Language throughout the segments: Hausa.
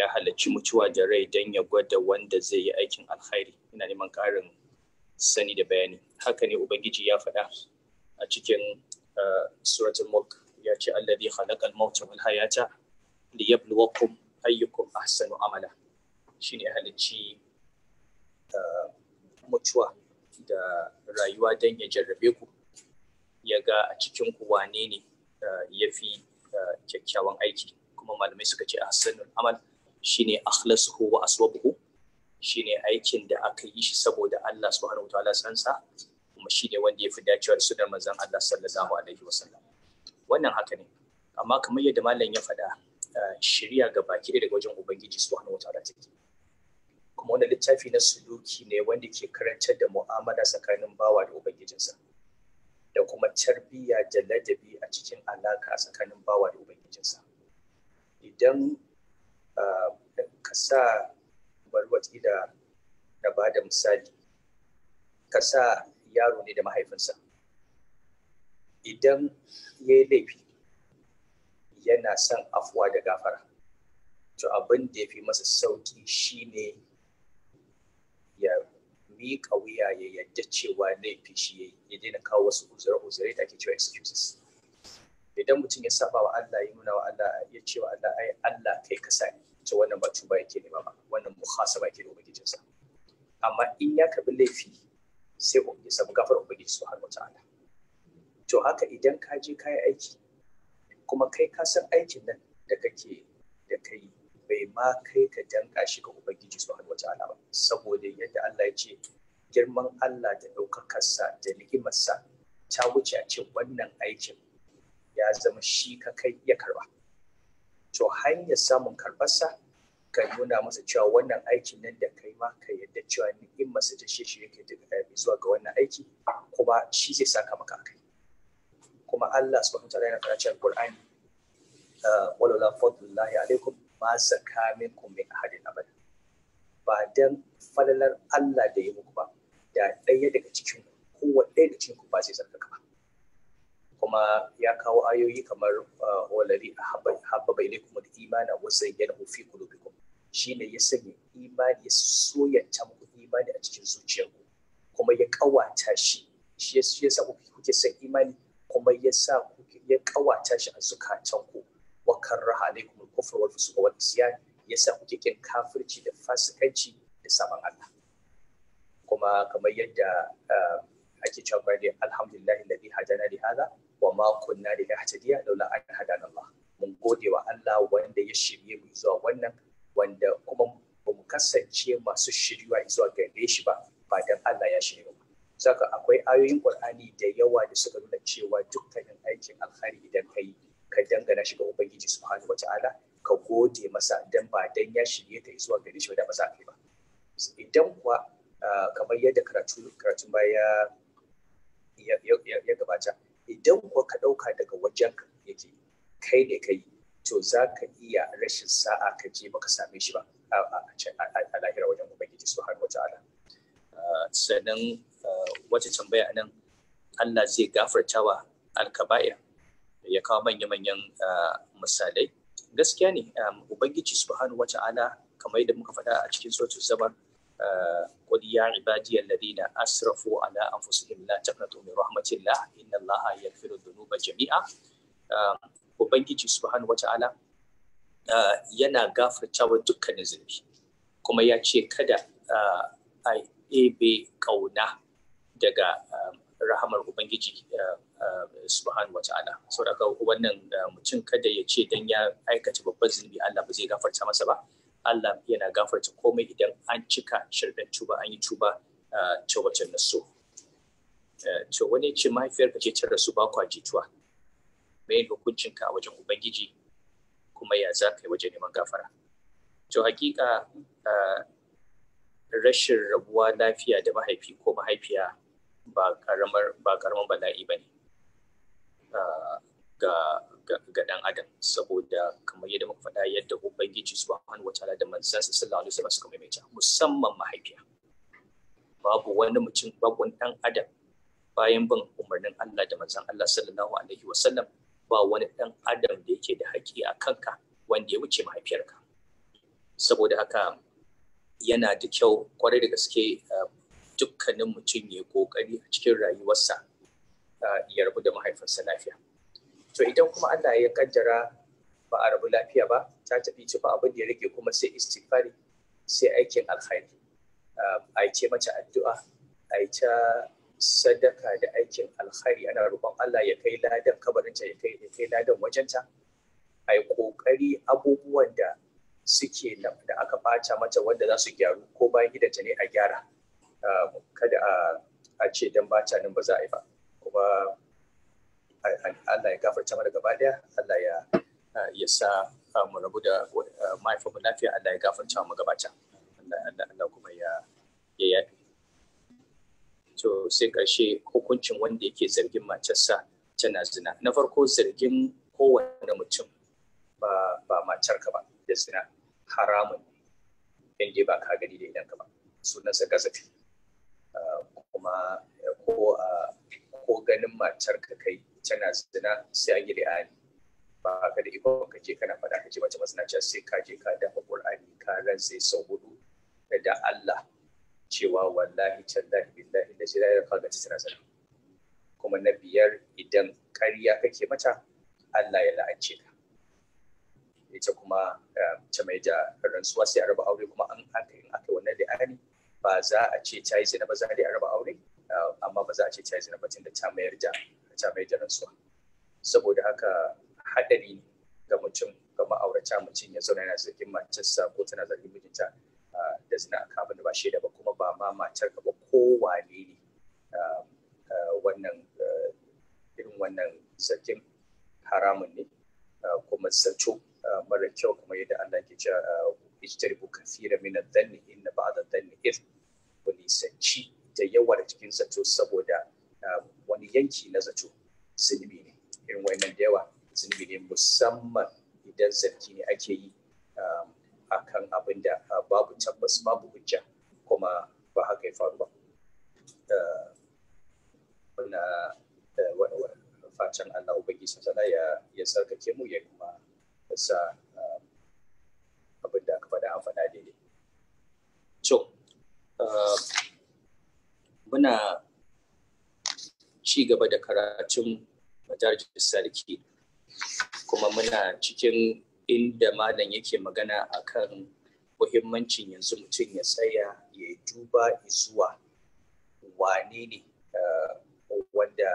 ya halarci mutuwa da rai don ya gwada wanda zai yi aikin alkhairi. Ina neman ƙarin sani da bayani. Haka ne ubangiji ya faɗa a cikin suratul mulk. Ya ce alladhi khalaqal mauta wal hayata liyabluwakum ayyukum ahsanu amala. Shine halicci mutuwa da rayuwa don ya jarrabe ku. Ya ga a cikin ku wane ne ya fi kyakkyawan aiki. Kuma malamai suka ce ahsanul amal shine akhlasuhu wa aswabuhu shine aikin da aka yi shi saboda Allah subhanahu wataala sansa kuma shine wanda ya fi dacewa da sunan manzon Allah sallallahu alaihi wasallam wannan haka ne. Amma kamar yadda malam ya faɗa shirya ga baki daga wajen ubangiji subhanahu wataala take. Kuma wannan littafi na suluki ne wanda ke karantar da mu'amala tsakanin bawa da ubangijinsa da kuma tarbiyya da ladabi a cikin alaka tsakanin bawa da ubangijinsa. Idan ka sa barwatsi da da ba da misali. Ka sa yaro ne da mahaifinsa. Idan ya yi laifi yana son afuwa da gafara. To abin da ya fi masa sauƙi shine ya miƙa wuya ya yadda cewa laifi shi ya daina kawo wasu uzure-uzure da ake cewa excuses. Idan mutum ya saba wa Allah ya nuna wa Allah ya ce wa Allah ai Allah kai ka sani to wannan ba tuba yake nema ba. Wannan muhasaba yake da ubangijinsa. Amma in ya kabi laifi sai ya samu gafar ubangiji subhanahu wataala to haka idan ka je ka yi aiki kuma kai ka san aikin nan da kake da kai bai ma kai ka danka shi ga ubangiji subhanahu wataala ba. Saboda yadda Allah ya ce girman Allah da ɗaukakarsa da ni'imarsa ta wuce a ce wannan aikin ya zama shi ka kai ya karɓa to hanyar samun karbarsa ka nuna masa cewa wannan aikin nan da kai ma ka yadda cewa ni'imarsa ta shi yake zuwa ga wannan aiki kuma shi zai saka maka kai. Kuma Allah subhanahu wataala yana fara cewa Qur'ani walaula fadlullahi alaikum ma zaka minkum min ahadin abada ba dan falalar Allah da ya muku ba da ɗaya daga cikin kowa ɗaya daga cikin ku ba zai zarkaka ba. Kuma ya kawo ayoyi kamar walari habba ilaikum al-imana wa zayyanahu fi qulubikum. Shine ya sanya imani ya soyanta muku imani a cikin zuciyarku kuma ya ƙawata shi. Shi ya sa kuke son imani kuma ya sa ya ƙawata shi a zukatanku. Wa karraha alaikum al-kufr wal fusuq wal isyan ya sa kuke kin kafirci da fasikanci da saban Allah. Kuma kamar yadda ake cewa bari alhamdulillah alladhi hadana li hada wa ma kunna linahtadiya laula an hadana Allah. Mun gode wa Allah wanda ya shirye mu zuwa wannan wanda kuma ba mu kasance masu shiryuwa zuwa gare shi ba ba dan Allah ya shirye mu. Saka akwai ayoyin Qur'ani da yawa da suka nuna cewa dukkanin aikin alkhairi idan kai ka dangana shi ga Ubangiji subhanahu wata'ala ka gode masa dan ba dan ya shirye ka zuwa gare shi da ba za ka yi ba. Idan kuwa kamar yadda karatu karatun baya ya gabata idan kuwa ka ɗauka daga wajen yake kai ne kai to za ka iya rashin sa'a ka je baka same shi ba a lahira wajen Ubangiji subhanahu wata'ala sannan wata tambaya nan Allah zai gafartawa alkaba'ir ya kawo manya-manyan misalai. Gaskiya ne ubangiji subhanahu wa ta'ala kamar yadda muka faɗa a cikin suratul zamar qul ya ibadi alladhina asrafu ala anfusihim la taqnatu min rahmatillah inna allaha yaghfiru dhunuba jami'a ubangiji subhanahu wa ta'ala yana gafartawa dukkanin zunubi. Kuma ya ce kada a ebe ƙauna daga rahamar ubangiji subhanahu wa ta'ala. Saboda wannan mutum kada ya ce dan ya aikata babban zunubi Allah ba zai gafarta masa ba. Allah yana gafarta komai idan an cika shirɗin tuba an yi tuba ta wajen naso to wani ce mahaifiyarka ce ta rasu ba kwa jituwa. Mai hukuncinka a wajen ubangiji? Kuma ya za ka yi wajen neman gafara? To hakika rashin rabuwa lafiya da mahaifi ko mahaifiya ba karamar ba karaman bala'i ba ne ga ga dan adam. Saboda kamar yadda muka faɗa yadda ubangiji subhanahu wataala da manzansa sallallahu alaihi wasallam suka maimaita musamman mahaifiya. Babu wani mutum babu wani dan adam bayan bin umarnin Allah da manzan Allah sallallahu alaihi wasallam ba wani dan adam da yake da haƙƙi a kanka wanda ya wuce mahaifiyarka. Saboda haka yana da kyau ƙwarai da gaske dukkanin mutum ya ƙoƙari a cikin rayuwarsa ya rabu da mahaifinsa lafiya. To idan kuma Allah ya kaddara ba a rabu lafiya ba ta tafi ci ba abin da ya rage kuma sai istighfari sai aikin alkhairi. A ce mata addu'a a yi ta sadaka da aikin alkhairi. Ana roƙon Allah ya kai ladan kabarinta ya kai ya kai ladan wajenta. A yi ƙoƙari abubuwan da suke da aka bata mata wanda za su gyaru ko bayan gidanta ne a gyara. Kada a ce dan bata nan ba za a yi ba. Kuma Allah ya gafarta mana gaba ɗaya Allah ya ya sa mu rabu da mahaifinmu lafiya. Allah ya gafarta mu gabata Allah kuma ya ya yafi to sai ƙarshe hukuncin wanda yake zargin matarsa tana zina. Na farko zargin kowane mutum ba ba matarka ba da zina haramun in ba ka gani da idan ka ba sunansa gazafi. Kuma ko ko ganin matarka kai tana zina sai an yi da ba ka da iko ka je kana faɗa ka ce mace masanaciya sai ka je ka dafa qur'ani ka rantse sau huɗu da Allah cewa wallahi tallahi billahi da jira ya kaga tana sana kuma na biyar idan ƙarya kake mata Allah ya la'ance ka. Ita kuma ta mai da rantsuwa sai a raba aure kuma an aka in aka wannan li'ani ba za a ce ta yi zina ba za a raba aure amma ba za a ce ta yi zina ba tunda ta mayar da ta mayar da rantsuwa saboda haka haɗari ga mutum ga ma'aurata. Mutum ya zauna yana zargin matarsa ko tana zargin mijinta da zina a kabin da ba shaida ba kuma ba ma matar ka ba. Kowane ne wannan irin wannan zargin haramun ne kuma zato mara kyau kuma yadda Allah ke cewa ijtaribu kathira min adh-dhanni inna ba'da adh-dhanni ithm ku nisanci da yawa da cikin zato saboda wani yanki na zato zunubi ne. Irin wannan da yawa zunubi ne musamman idan zargi ne ake yi akan abin da babu tabbas babu hujja kuma ba haka ya faru ba. Muna fatan Allah ubangiji sana ya ya sarkake mu ya kuma sa abin da aka faɗa an faɗa daidai. So muna ci gaba da karatun majalis sarki. Kuma muna cikin inda malam yake magana akan muhimmancin yanzu mutum ya tsaya ya duba zuwa wane ne wanda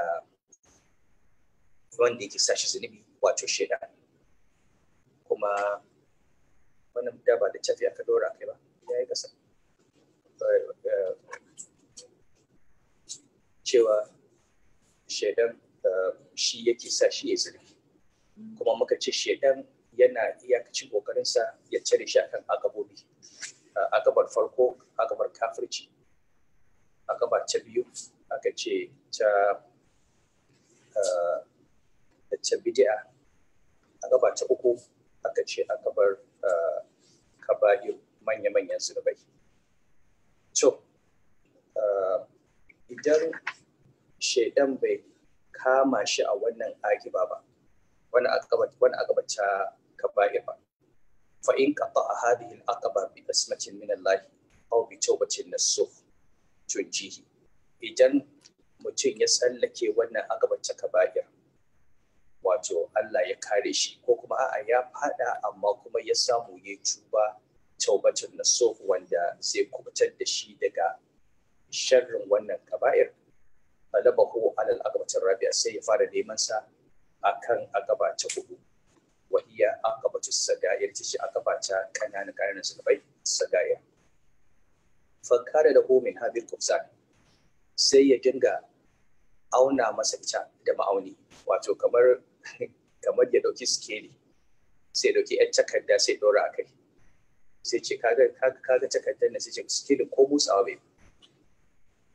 wanda yake sashi zunubi wato shaida kuma wannan da ba da tafiya ka dora kai ba ya yi kasa cewa shaidan shi yake sa shi ya zunubi kuma muka ce shaidan yana iyakacin kokarinsa ya cire shi akan agabobi. Agabar farko agabar kafirci agabar ta biyu aka ce ta ta bid'a agaba ta uku aka ce agabar kaba'ir manya-manyan zunubai. To idan shaidan bai kama shi a wannan agiba ba. Wani agaba ta kaba'ir ba. Fa in qata hadhihi al-aqaba bi basmatin min Allah aw bi tawbatin nasuh tunjihi. Idan mutum ya tsallake wannan agaba ta kaba'ir wato Allah ya kare shi ko kuma a'a ya fada amma kuma ya samu ya tuba taubatin nasuh wanda zai kuɓutar da shi daga sharrin wannan kaba'ir alabahu alal agabatin rabi'a sai ya fara neman sa akan agaba ta huɗu wa iya agabatu sagair ta ce agaba ta ƙananan ƙananan zunubai sagair fa kare da hu min habil kufsan sai ya dinga auna masa ita da ma'auni. Wato kamar kamar ya ɗauki skeli sai ɗauki yan takarda sai dora kai. Sai ce kaga kaga takardar na sai ce skelin ko motsawa bai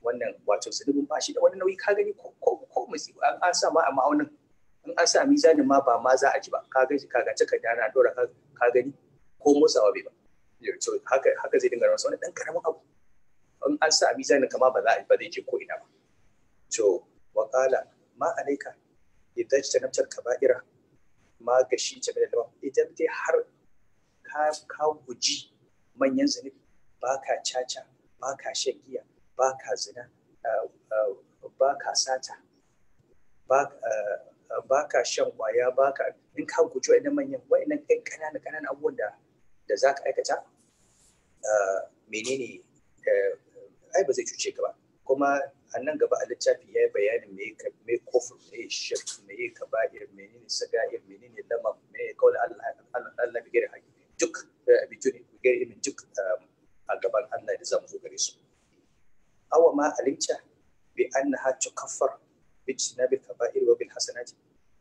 wannan wato zunubin ba shi da wani nauyi. Ka gani ko ko an sa ma a ma'aunin in an sa mizanin ma ba ma za a ji ba. Ka gani ka ga takarda na dora ka gani ko motsawa bai ba. To haka haka zai dinga rasa wani dan ƙaramin abu. In an sa mizanin kama ba za a ba zai je ko ina ba. To wa qala ma alayka idan ta naftar kaba'ira ma gashi ta da idan dai har ka ka guji manyan zunubi ba ka caca ba ka shan giya ba ka zina ba ka sata ba ka shan ƙwaya ba ka in ka guji wa'annan manyan wa'annan kai kanana kanana abubuwan da da za ka aikata menene ai ba zai cuce ka ba. Kuma a nan gaba a littafi ya yi bayanin me me kofur me shirk me kaba'ir menene saga'ir menene lamam me kawai Allah Allah bi gari haƙi duk bijuni bi gari min duk a gaban Allah da za mu zo gare su. Awa ma alimta bi annaha tukaffar bi jinabi kaba'ir wa bil hasanati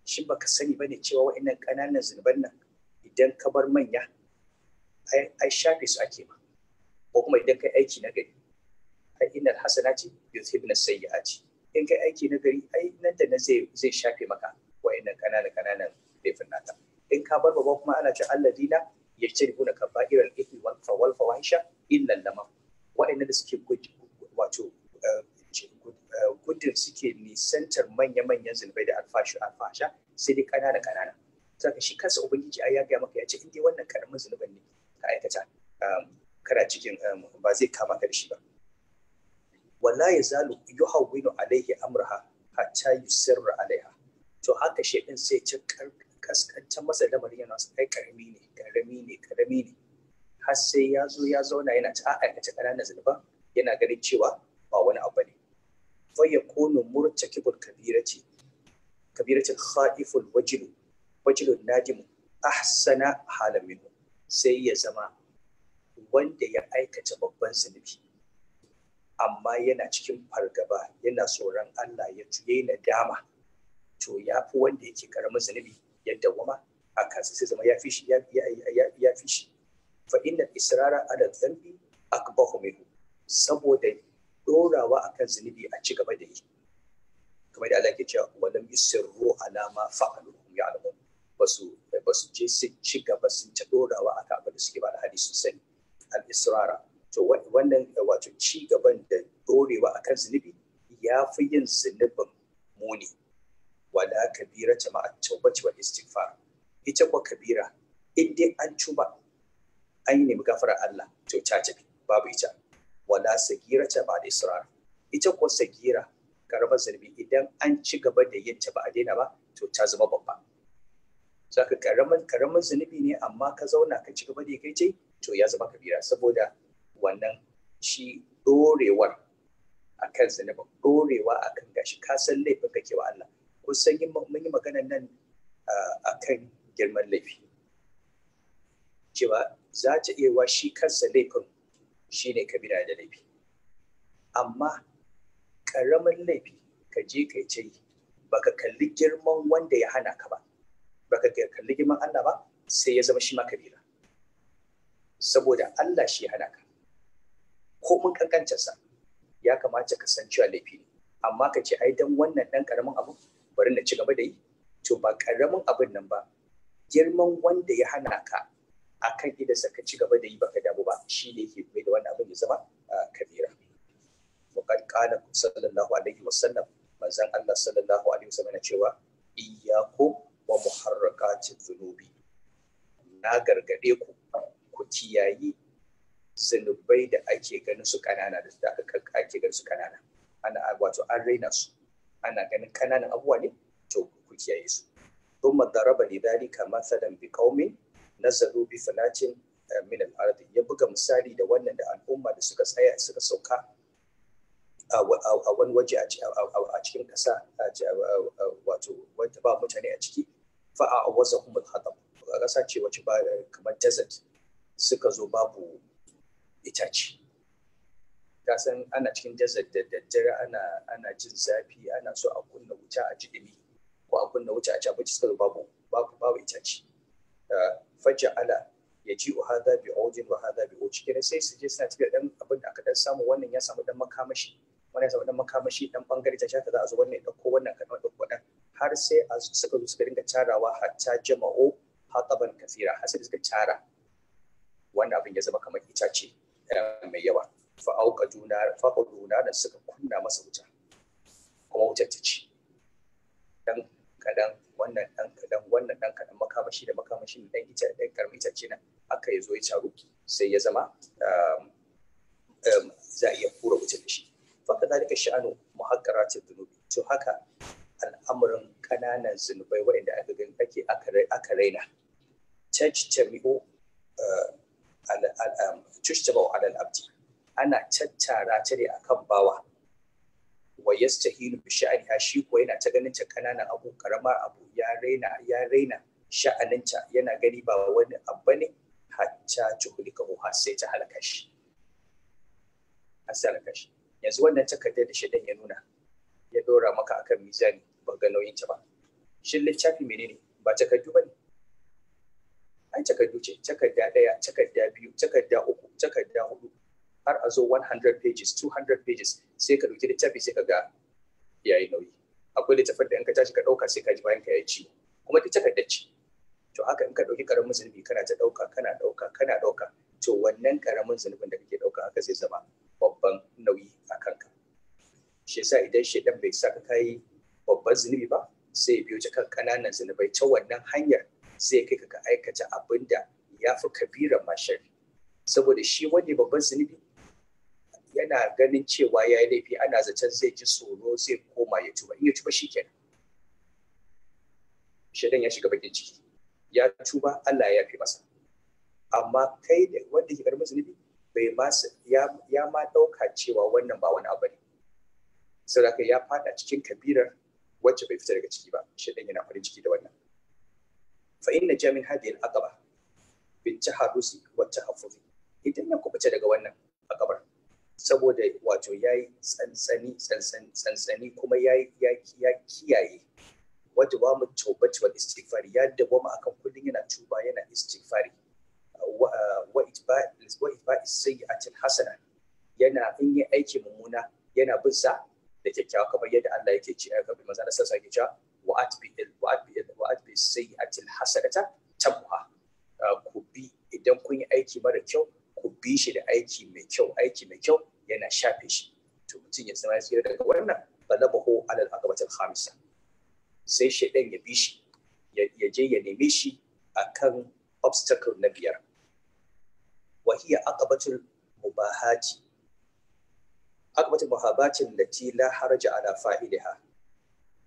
shin baka sani ba ne cewa wa'annan ƙananan zunuban nan idan ka bar manya ai shafe su ake ma ko kuma idan kai aiki na gari ai innal hasanati yuzhibna sayyi'ati in kai aiki na gari ai nan da nan zai zai shafe maka wa'annan ƙananan ƙananan laifin naka in ka bar babba kuma ana ce alladina yajtanibuna kaba'iral ithmi wal fawahisha illa wato gudun suke nisantar manya-manyan zunubai da alfasha sai dai kanana kanana saka shi kansa ubangiji ya gaya maka ya ce in dai wannan ƙaramin zunuban ne ka aikata kana cikin ba zai kama ka da shi ba. Wala ya zalu yuhawwinu alaihi amraha hatta yusirra alaiha to haka shekin sai ci kaskantar masa lamarin yana su kai ƙarami ne ƙarami ne ƙarami ne. Har sai ya zo ya zauna yana ta aikata ƙananan zunuban yana ganin cewa ba wani abu ne fa yakunu murtakibul kabirati kabiratin khaiful wajilu wajilun nadimu ahsana halan minhu. Sai ya zama wanda ya aikata babban zunubi amma yana cikin fargaba yana tsoron Allah ya tuye na dama to ya fi wanda yake ƙaramin zunubi ya dawama a kansa sai zama ya fi shi ya fi shi. Fa inna israra ala dhanbi akbahu minhu. Saboda dorawa akan zunubi a ci gaba da yi. Kamar da Allah ke cewa walam yusirru ala ma fa'alu ya'lamun. Basu ba su je su ci gaba sun ta dorawa akan abin da suke ba da hadisi sani. Al-israra. To wannan wato ci gaban da dorewa akan zunubi ya fi yin zunubin muni. Wala kabira ta ma'a tawbati wal istighfar. Ita ko kabira in dai an tuba an yi nemi gafarar Allah to ta tafi babu ita. Wala sagira ta ba da israr ita ko sagira karamar zunubi idan an ci gaba da yin ta ba a daina ba to ta zama babba. Saka ƙaramin ƙaramin zunubi ne amma ka zauna ka ci gaba da kai ce to ya zama kabira. Saboda wannan shi dorewar akan zunubin dorewa akan gashi. Ka san laifin kake wa Allah. Kusan mun yi maganar nan akan girman laifi. Cewa za ta iya wa shi kansa laifin shine kabira da laifi. Amma ƙaramin laifi ka je kai ce baka kalli girman wanda ya hana ka ba. Baka kalli girman Allah ba sai ya zama shi ma kabira saboda Allah shi hana ka. Ko mun kankancinsa ya kamata ka san cewa laifi ne. Amma ka ce ai dan wannan dan ƙaramin abu bari na ci gaba da yi. To ba ƙaramin abin nan ba girman wanda ya hana ka akan idansa ka ci gaba da yi baka damu ba shi ne yake mai da wannan abin ya zama kabira وقد قال صلى الله عليه وسلم manzon Allah sallallahu alaihi wasallam cewa iyyakum wa muharraqati dhunubi na gargade ku ku kiyayi zunubai da ake ganin su kanana da ake ganin su kanana ana wato an raina su ana ganin kananan abubuwa ne to ku kiyaye su thumma daraba lidhalika mathalan biqaumin nazaru bi falatin min al-ardi. Ya buga misali da wannan da al'umma da suka tsaya suka sauka a wani waje a cikin ƙasa wato wanda ba mutane a ciki fa a wasa kuma haɗa ƙasa ce wacce ba kamar desert suka zo babu itace. Ka san ana cikin desert da daddare ana ana jin zafi ana so a kunna wuta a jidimi ko a kunna wuta a ci abinci suka zo babu babu itace. Faja'ala ya ji wa hada bi ojin wa hada bi oji kenan sai su je suna tafiya dan abin da aka dan samu wannan ya samu dan makamashi wannan ya samu dan makamashi dan ɓangare ta shaka za a zo wannan ya ɗauko wannan kan ɗauko dan har sai a suka zo suka dinga tarawa hatta jama'o hataban kasira har sai suka tara wannan abin ya zama kamar itace mai yawa. Fa auqaduna fa qaduna da suka kunna masa wuta kuma wutar ta ci. Dan kadan wannan dan kadan wannan dan kadan makamashi da makamashi dan ita dan ƙaramin itace nan aka ya zo ya taru sai ya zama za a iya kura wuce da shi. Faka zalika sha'anu muhaqqaratil dhunubi. To haka al'amuran ƙananan zunubai waɗanda aka gani ake aka raina. Tajtami'u tujtaba'u alal abdi. Ana tattara ta ne akan bawa. Wa yastahinu bi sha'aniha shi ko yana ta ganin ta ƙananan abu karamar abu ya raina ya raina sha'aninta yana gani ba wani abu ne hatta tuhulika har sai ta halaka shi. Halaka shi. Yanzu wannan takardar da shaidan ya nuna ya dora maka akan mizani ba ga nauyin ta ba. Shin littafi menene? Ba takardu ba ne. Ai takardu ce takarda ɗaya takarda biyu takarda uku takarda huɗu har a zo 100 pages 200 pages sai ka ɗauki littafi sai ka ga yayi nauyi. Akwai littafin da in ka tashi ka ɗauka sai ka ji bayan ka ya ci kuma duk takardar ce. To haka in ka ɗauki ƙaramin zunubi kana ta ɗauka kana ɗauka kana ɗauka to wannan ƙaramin zunubin da kake ɗauka haka zai zama babban nauyi a kanka. Shi yasa idan shedan bai sa ka kai babban zunubi ba sai ya biyo ta kan ƙananan zunubai ta wannan hanyar zai kai ka aikata abin da ya fi kabiran mashari saboda shi wanda babban zunubi yana ganin cewa ya yi laifi ana zaton zai ji tsoro zai koma ya tuba. In ya tuba shikenan. Shedan ya shiga bakin ciki. Ya tuba Allah ya yafe masa. Amma kai da wanda ke ƙaramin zunubi bai ma ya ma ɗauka cewa wannan ba wani abu ne saboda ya fada cikin kabirar wacce bai fita daga ciki ba. Shedan yana farin ciki da wannan. Fa inna jamin hadhihi al-aqaba bi taharusi wa tahaffuzi idan ya kubuce daga wannan akabar saboda wato yayi tsantsani tsantsani kuma ya kiyaye. Wadda ba mu tawbati wal istighfar ya dawama akan kullun yana tuba yana istighfari. Wa itba sayyi'atil hasana. Yana in yi aiki mummuna yana bin sa da kyakkyawa kamar yadda Allah yake ce ga bi manzo Allah yake cewa wa atbi wa atbi wa atbi sayyi'atil hasanata tabuha ku bi idan kun yi aiki mara kyau ku bi shi da aiki mai kyau aiki mai kyau yana shafe shi. To mutum ya zama ya daga wannan talabahu alal aqabatil khamisa sai shaidan ya bi shi ya je ya neme shi akan obstacle na biyar. Wa hiya aqabatul mubahati. Aqabatul muhabatin lati la haraja ala fa'iliha.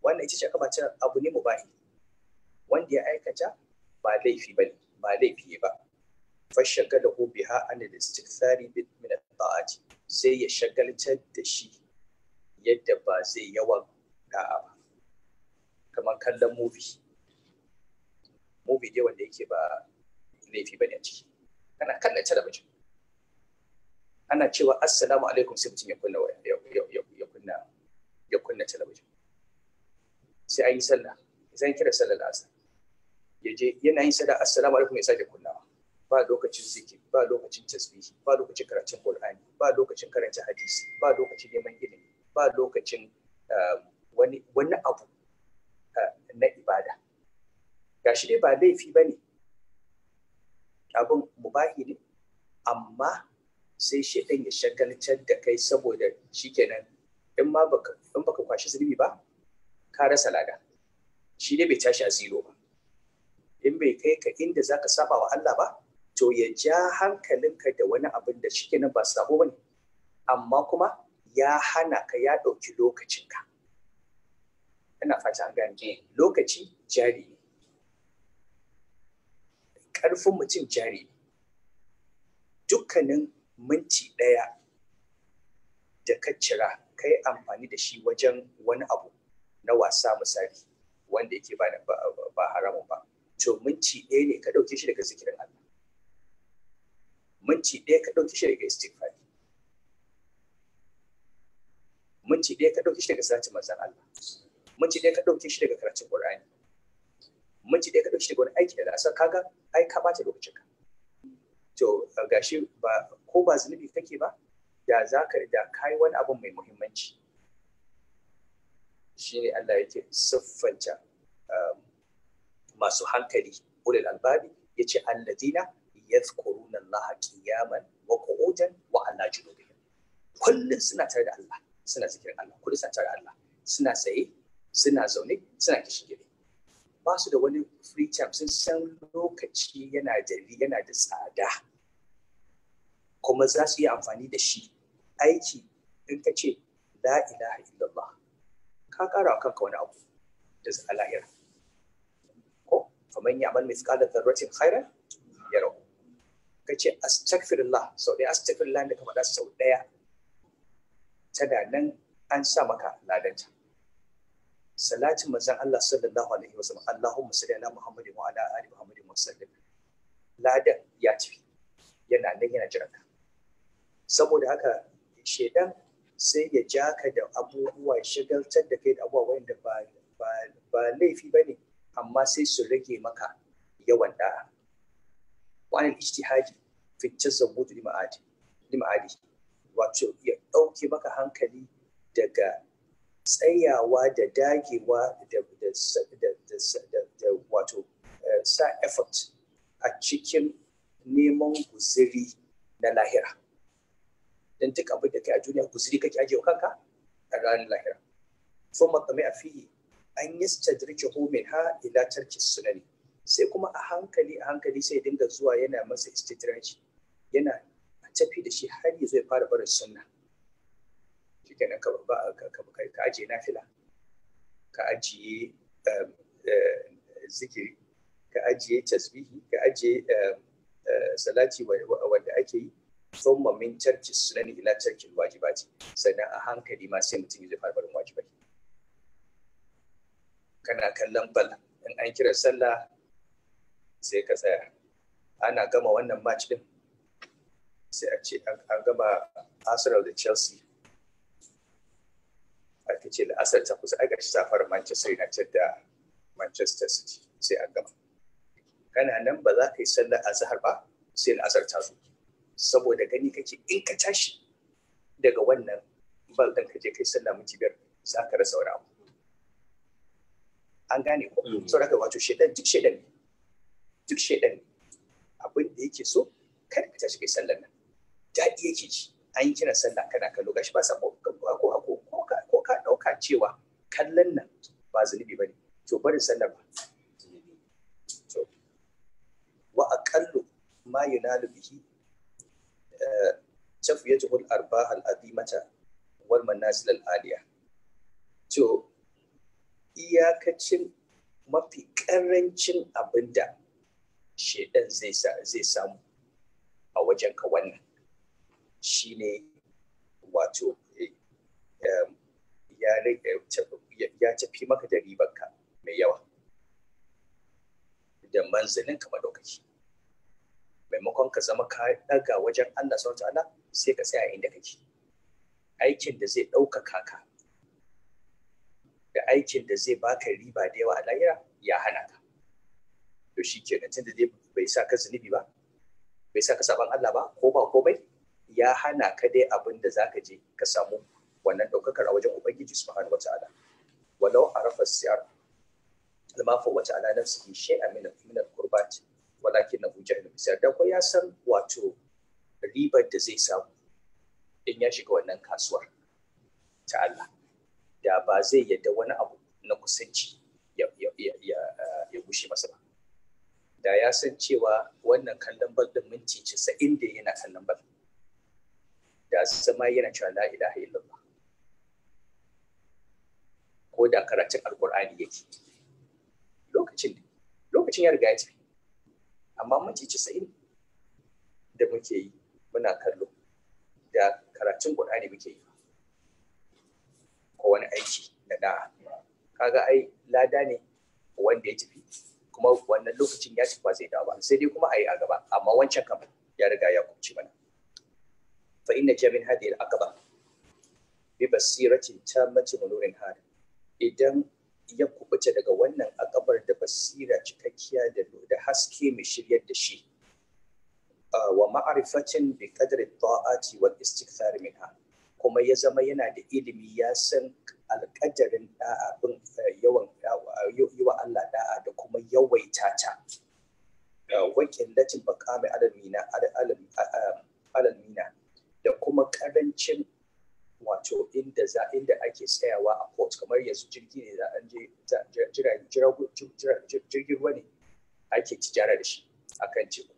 Wannan ita ce aqabatul abu ne mubahi. Wanda ya aikata ba laifi ba ne ba laifi ba. Fashagalahu biha an al-istikthari min at-ta'ati sai ya shagaltar da shi yadda ba zai yawan da'a ba. Kamar kallon movie. Movie dai wanda yake ba laifi ba ne a ciki. Kana kallon talabijin. Ana cewa assalamu alaikum sai mutum ya kunna ya kunna ya kunna talabijin. Sai an yi sallah. Sai kira sallar asar ya je yana yin sallah assalamu alaikum ya sake kunnawa. Ba lokacin zikiri ba lokacin tasbihi ba lokacin karatun qur'ani ba lokacin karanta hadisi ba lokacin neman ilimi ba lokacin wani wani abu na ibada. Gashi dai ba laifi ba ne. Abin mubahi ne amma sai shaidan ya shagaltar da kai saboda shikenan in ma baka in baka kwashi zunubi ba ka rasa lada. Shi dai bai tashi a zero ba. In bai kai ka inda zaka saba wa Allah ba to ya ja hankalinka da wani abin da shikenan ba sabo ba ne. Amma kuma ya hana ka ya ɗauki lokacinka. Ina fata an gane. Lokaci jari ne. Ƙarfin mutum jari ne. Dukkanin minti ɗaya da ka cira ka yi amfani da shi wajen wani abu na wasa misali wanda yake ba, ba, haramun ba. To minti ɗaya ne ka ɗauke shi daga zikirin Allah. Minti ɗaya ka ɗauke shi daga istighfari. Minti ɗaya ka ɗauke shi daga salatin manzon Allah. Minti ɗaya ka ɗauke shi daga karatun Qur'ani. Minti ɗaya ka ɗauke shi daga wani aiki da lasa kaga ai ka bata lokacin ka. To gashi ba ko ba zunubi kake ba da za ka da kai wani abu mai muhimmanci. Shine Allah yake siffanta masu hankali ulul albabi ya ce alladina yadhkuruna Allah qiyaman wa qu'udan wa ala junubihim. Kullun suna tare da Allah suna zikirin Allah kullun suna tare da Allah. Suna tsaye suna zaune suna kishigire ba su da wani free time sun san lokaci yana da yana da tsada. Kuma za su yi amfani da shi. Aiki in ka ce la ilaha illallah ka kara kanka wani abu da lahira. Ko? Faman ya'mal mithqala dharratin khairan yarahu ka ce astaghfirullah sau ɗaya astaghfirullah da ka faɗa sau ɗaya tana nan an sa maka ladanta. Salatin manzon Allah sallallahu alaihi wasallam Allahumma salli ala Muhammadin wa ala ali Muhammadin wa sallim. Ladan ya tafi yana nan yana jiran ka. Saboda haka shedan sai ya ja ka da abubuwa shagaltar da kai da abubuwa wanda ba ba laifi ba ne amma sai su rage maka yawan da'a. Wani ijtihadi fi tazammud lima'adi lima'adi wato ya ɗauke maka hankali daga tsayawa da dagewa da wato sa effort a cikin neman guziri na lahira. Don duk abin da kai a duniya guziri kake ajiye kanka a ranar lahira. Sun makame a fiye an yi stadrike min ha ila tarki sunani. Sai kuma a hankali a hankali sai dinga zuwa yana masa istidraji yana tafi da shi har ya zai fara barin sunna. Shi kenan ka ba ka ajiye ka ajiye zikiri ka ajiye tasbihi ka ajiye salati wanda ake yi. Thumma min tarki sunan ila tarki wajibati. Sannan a hankali ma sai mutum zai fara barin wajibai. Kana kallon bal in an kira sallah sai ka tsaya. Ana gama wannan match din sai a ce an gama Arsenal da Chelsea. Aka ce da asar ta kusa aka ta fara Manchester United da Manchester City sai an gama. Kana nan ba za ka yi sallar azhar ba sai asar ta zo. Saboda gani kake in ka tashi daga wannan bal ɗin ka je kai sallah minti biyar za ka rasa wani abu. An gane ko? Saboda haka wato shedan duk shedan ne. Duk shedan ne. Abin da yake so kada ka tashi kai sallar nan. Daɗi yake ji. An yi kiran sallah kana kallo. Gashi ba sa ko ko ka ɗauka cewa kallon nan ba zunubi ba ne. To barin sallar ba. To wa aqallu ma yunalu bihi tafiyatuhu al-arbah al-azimata wal manasil al-aliya. To iyakacin mafi ƙarancin abin da shedan zai zai samu a wajen ka wannan. Shine wato ya tafi maka da ribarka mai yawa. Da manzalin ka madaukaki. Maimakon ka zama ka daga wajen Allah sau ta'ala sai ka tsaya inda kake. Aikin da zai ɗaukaka ka da aikin da zai baka riba da yawa a lahira ya hana ka. To shi ke tun da bai sa ka zunubi ba bai sa ka saban Allah ba ko ba komai ya hana ka dai abin da zaka je ka samu wannan ɗaukakar a wajen ubangiji subhanahu wata'ala walau arafa siyar lama fa wata ala nafsihi shay'an min min al-qurbat walakin nahu jahil bisar da ko ya san wato ribar da zai samu in ya shiga wannan kasuwar ta Allah da ba zai yadda wani abu na kusanci ya gushe masa da ya san cewa wannan kallon bal din minti 90 da yana kallon bal. Da zama yana cewa la ilaha illallah. Ko da karatun alkur'ani yake. Lokacin lokacin ya riga ya tafi. Amma minti casa'in da muke yi muna kallo da karatun qur'ani muke yi. Ko wani aiki na da'a. Kaga ai lada ne wanda ya tafi. Kuma wannan lokacin ya ba zai dawo ba sai dai kuma a yi a gaba amma wancan kam ya riga ya kubci mana. Fa inna jamin hadhihi al-aqaba bi basiratin tammati nurin hadi idan ya kubuta daga wannan akabar da basira cikakkiya da haske mai shiryar da shi wa ma'arifatin bi qadri ta'ati wal istikthar minha kuma ya zama yana da ilimi ya san alƙadarin da'a bin yawan yi wa Allah da'a da kuma yawaita ta. Wa qillatin baqami alal mina alal mina da kuma ƙarancin wato inda za inda ake tsayawa a port. Kamar yanzu jirgi ne da an je jirgin ruwa ne ake tijara da shi akan teku.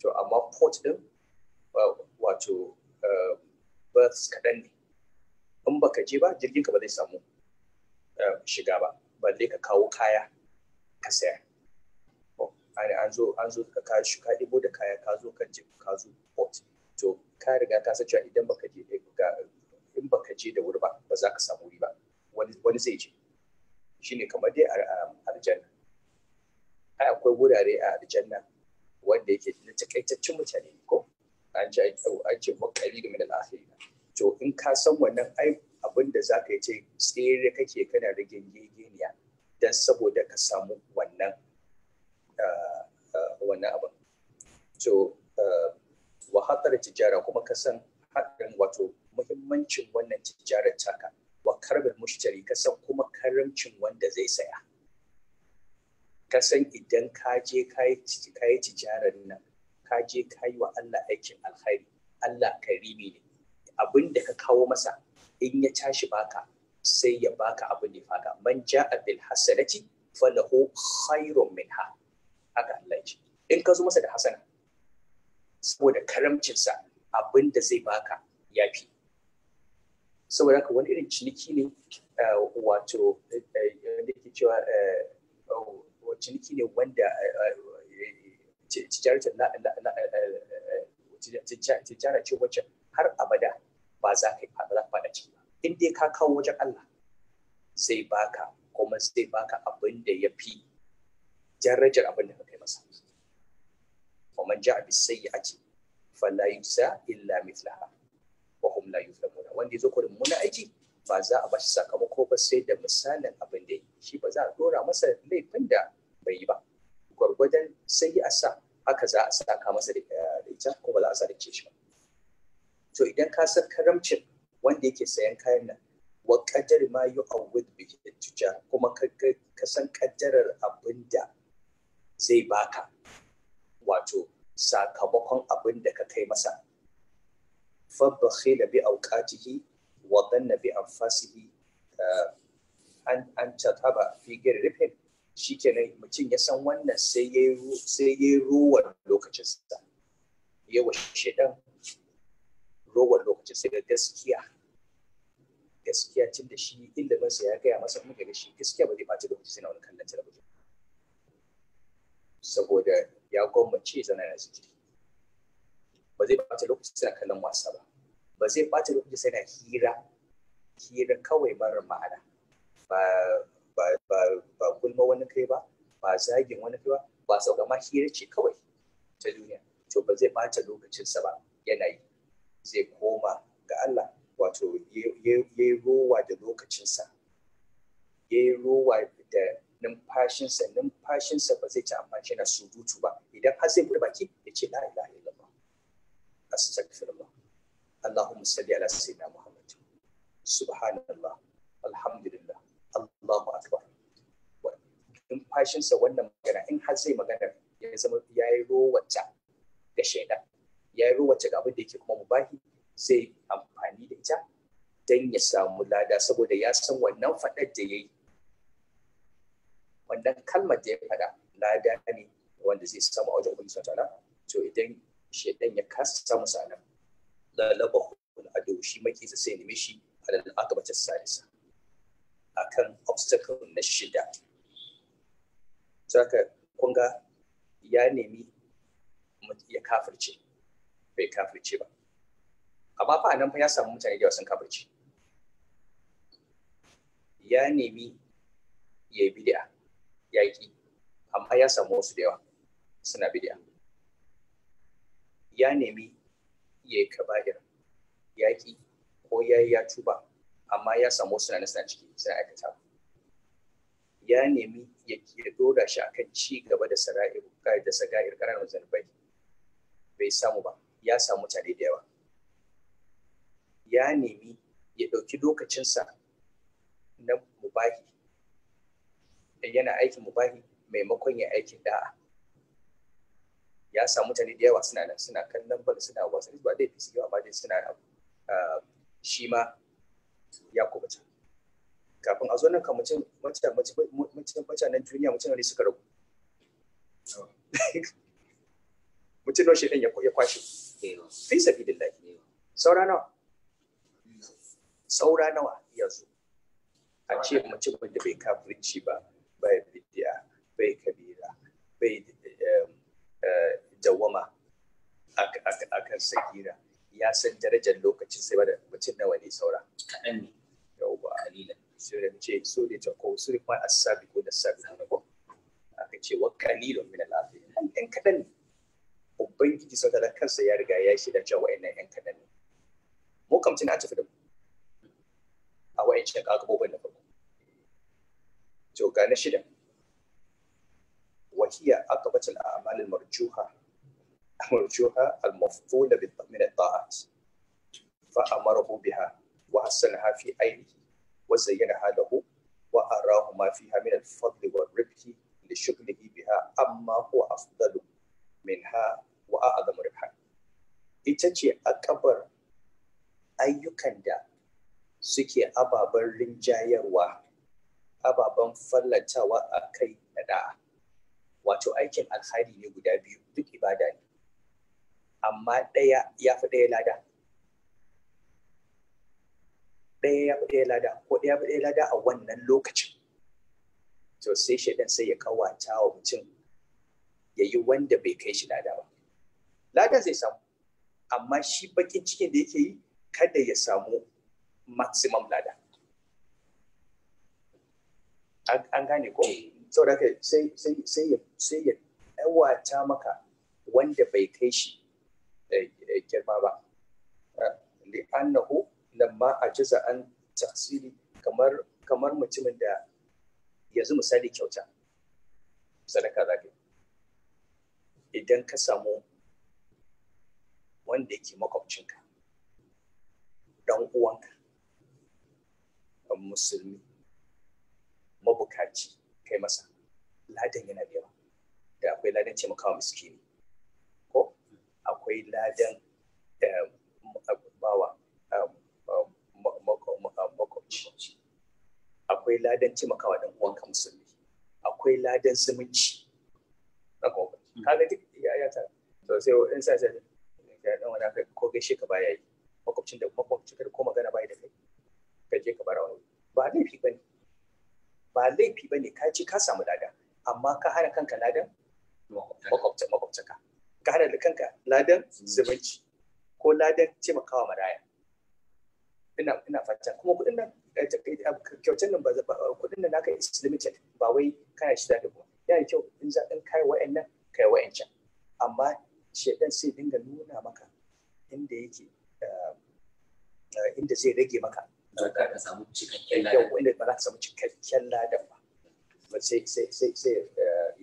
To amma port din wato births kaɗan ne. In baka je ba jirgin ka ba zai samu shiga ba. Balle ka kawo kaya ka saya an zo an zo ka kashi ka ɗibo da kaya ka zo kan ka zo port. To ka riga ka san cewa idan baka je in baka je da wuri ba ba za ka samu wuri ba. Wani zai je. Shine kamar dai aljanna. Ai akwai wurare a aljanna wanda yake na takaitaccen mutane ko? An ce an ce makali game da al'akhiri to in ka san wannan ai abin da za ka yi ce tsere kake kana da gengeniya don saboda ka samu wannan wannan abin. To wa hatsar tijara kuma ka san haɗin wato muhimmancin wannan tijarar taka. Wa karbin mushtari ka san kuma karamcin wanda zai saya. Ka san idan ka je ka yi tijarar nan ka je ka yi wa Allah aikin alkhairi Allah karimi ne. Abin da ka kawo masa in ya tashi baka sai ya baka da ya faka man ja'a bil hasanati falahu khairun minha. Haka Allah ya ce. In ka zo masa da hasana saboda karamcinsa abin da zai baka ya fi. Saboda haka wani irin ciniki ne wato da ke cewa ciniki ne wanda tijara ce wacce har abada ba za ka ba za ka ciki ba. In dai ka kawo wajen Allah zai baka kuma zai baka abin da ya fi darajar abin da ka kai masa. Wa man ja'a bis sayyi'ati fala yujza illa mithlaha wa hum la yuzlamuna. Wanda ya zo kurin muna aiki ba za a bashi sakamako ba sai da misalin abin da shi ba za a dora masa laifin da bai yi ba. Gwargwadon sai a sa haka za a saka masa da eh, ita ko ba za a sa da shi ba. To idan ka san karamcin wanda yake sayan kayan nan wa qaddar ma yu'awwid bihi tujar kuma ka san kaddarar abin da zai baka wato sakamakon abin da ka kai masa. Fabba khila bi auqatihi wa dhanna bi anfasihi an an tataba fi girrifin shikenan mutum ya san wannan sai ya ya ruwan lokacin sa yawa shedan ruwan lokacin sai da gaskiya. Gaskiya tun da shi ilimin sa ya gaya masa muka ga shi gaskiya ba zai bata lokaci sai na wani kallon talabijin. Saboda ya gwammace zana na zikiri ba zai bata lokaci suna kallon wasa ba. Ba zai bata lokaci suna hira hira kawai mara ma'ana. Ba ba ba ba gulma wani kai ba ba zagin wani kai ba ba sauka ma hira ce kawai ta duniya. To ba zai bata lokacinsa ba. Yana yi. Zai koma ga Allah wato ya yi rowa da lokacinsa. Ya yi rowa da numfashinsa. Numfashinsa ba zai ci amfani shi na surutu ba. Idan har zai buɗe baki ya ce la ilaha illallah. Astaghfirullah. Allahumma salli ala sayyidina muhammad. Subhanallah. Alhamdulillah. Allahu akbar. Numfashinsa wannan magana in har zai magana ya zama ya yi rowata ga shaidan ya yi rowata ga abin da yake kuma mubahi zai amfani da ita don ya samu lada saboda ya san wannan faɗar da ya yi. Wannan kalmar da ya faɗa lada ne wanda zai samu a wajen ubangiji ta'ala. To idan shaidan ya kasa samu sanan lalaba hukun ado shi makisa sai neme shi a da akabatar salisa akan obstacle na shida. Saka kunga ya nemi ya kafirce. Bai kafirce ba. Amma fa nan fa ya samu mutane da sun kafirce. Ya nemi ya yi bid'a ya yi amma ya samu wasu da yawa suna bid'a. Ya nemi ya yi kaba'ir ya ki ko ya yi ya tuba amma ya samu wasu na suna ciki suna aikata ya nemi ya dora shi akan ci gaba da sara'ir da saga'ir ƙananan zanubai bai samu ba. Ya samu mutane da yawa. Ya nemi ya ɗauki lokacinsa na mubahi yana aikin mubahi maimakon ya aikin da'a. Ya samu mutane da yawa suna nan suna kallon bal suna wasanni ba dai fi yawa ba dai suna shi ma ya kubuta kafin a zo nan kan mutum mutanen duniya mutum ne suka ragu. Mutum ne shi ya kwashe? Fi sabi dillahi saura nawa? Saura nawa yanzu? A ce mutumin da bai kafirci ba bai bidiya bai kabira bai dawama akan sagira ya san darajar lokacin sai da mutum nawa ne saura? Kaɗan ne. Yauwa. Kalilan. Sai ce so da ta ko su kuma asabi ko da sabi na ko? Aka ce wa qalilun min al-akhir ɗan kaɗan ne. ubangiji sau da kansa ya riga ya shida cewa wa'annan yan kaɗan ne mu kam tuna tafi da mu a wa'ancan kakabobin na farko to ga na shida وهي عقبة الأعمال المرجوحة مرجوحة المفضولة من الطاعات فأمره بها وحسنها في عينه وزينها له وأراه ما فيها من الفضل والربح لشغله بها أما هو أفضل منها wa a'zamu ribhan ita ce akabar ayyukan da suke ababen rinjayarwa ababen fallatawa a kai na da'a. Wato aikin alhari ne guda biyu duk ibada ne. Amma ɗaya ya fi ɗaya lada. Ɗaya ya fi ɗaya lada ko ɗaya fi ɗaya lada a wannan lokacin. To sai shaidan sai ya ƙawata wa mutum ya yi wanda bai kai shi lada ba. Lada zai samu. Amma shi bakin cikin da yake yi kada ya samu maximum lada. An gane ko? Saboda haka sai sai sai ya sai ya aiwata maka wanda bai kai shi girma ba. Li'annahu lamma ajiza an tasiri kamar kamar mutumin da yanzu misali kyauta sadaka zaka idan ka samu wanda yake makwabcinka dan uwanka musulmi mabukaci kai masa ladan yana da yawa. Da akwai ladan taimakawa miskini ko? Akwai ladan bawa makwabci. Akwai ladan taimakawa dan uwanka musulmi. Akwai ladan zumunci. Kaga duk ya ta to sai in sa sai ya dan wani kai ko gaishe ka baya yi. Makwabcin da makwabcin ka ko magana baya da kai ka je ka bara wani ba laifi ba ne ba laifi ba ne ka ci ka samu lada. Amma ka hana kanka ladan makwabta makwabtaka. Ka hana da kanka ladan zumunci. ko ladan taimakawa maraya. Ina ina fata. Kuma kuɗin nan kyautar nan ba kuɗin nan naka is limited. Ba wai kana shi da kuma yana kyau in za in kai wa'annan kai wa'ancan amma shedan sai dinga nuna maka inda yake inda zai rage maka Zaka ka samu cikakken yau ladan. wanda ba za ka samu cikakken ladan ba ba sai sai sai sai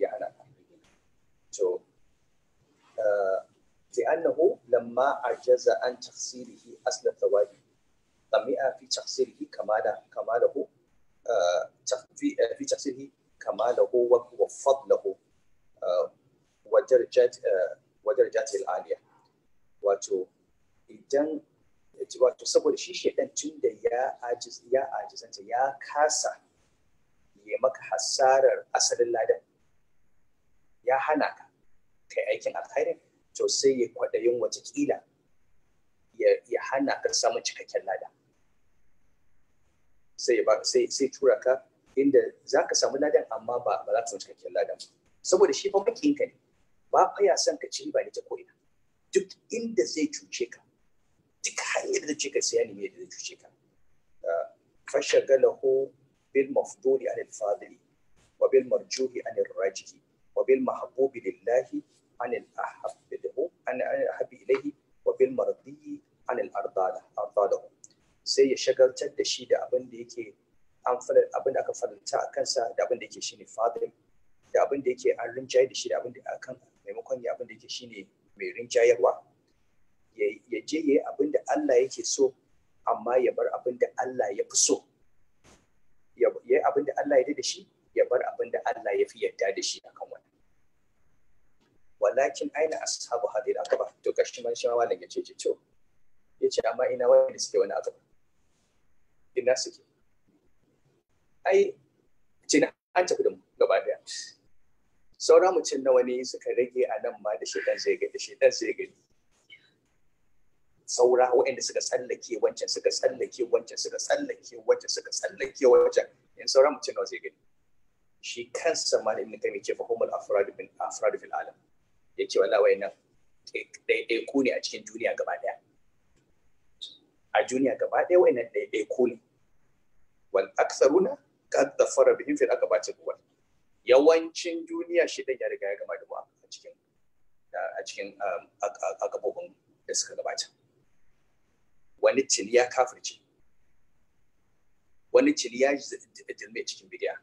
ya hana ka to لأنه لما عجز عن تفسيره أصل الثواب طمئ في تفسيره كماله كماله آه، في في تفسيره كماله وفضله آه، ودرجات wajen jatil aliya. Wato idan wato saboda shi shaidan tun da ya ajiz ya ajizanta ya kasa ya maka hasarar asalin ladan ya hana ka kai aikin alkhairin to sai ya wata ƙila ya hana ka samun cikakken lada. Sai tura ka inda zaka samu ladan amma ba za ka samu cikakken ladan saboda shi fa makinka ne. ba fa ya son ka ci riba da ta ko'ina. Duk inda zai cuce ka duk hanyar da ce ka sai ne da zai cuce ka. Ah, fashagalahu bil mafduli an al-fadili wa bil marjuhi an al-rajihi wa bil mahbubi lillahi an al-ahabbi an al-ahabbi ilayhi wa bil mardiyi an al-ardada ardadahu. Sai ya shagaltar da shi da abin da yake an fara abin da aka faranta a kansa da abin da yake shine fadil da abin da yake an rinjaye da shi da abin da akan maimakon ya abin da yake shine mai rinjayarwa. Ya je ya yi abin da Allah yake so amma ya bar abin da Allah ya fi so. Ya yi abin da Allah ya da shi ya bar abin da Allah ya fi yarda da shi akan wani walakin aina ashabu hadil akaba to gashi man shi ma malam ya ce ce to ya ce amma ina wanda suke wani akaba ina suke? Ai cina an tafi da mu gaba ɗaya saura mutum nawa ne suka rage a nan ma da shedan zai ga da shedan zai gani. Saura waɗanda suka tsallake wancan suka tsallake wancan suka tsallake wancan suka tsallake wancan. In saura mutum nawa zai gani? Shi kansa ma da ibn kayyim ce fa humul afrad bin afrad fil alam. Yace wallahi wayannan ɗaiɗaiku ne a cikin duniya gaba ɗaya. A duniya gaba ɗaya wayannan ɗaiɗaiku ne. Wal aktharuna qad dafara bihim fil aqabati wal. Yawancin duniya shi ya riga ya gama da mu a cikin a cikin agabobin da suka gabata. Wani cili ya kafirce. Wani cili ya dilme cikin bidiya.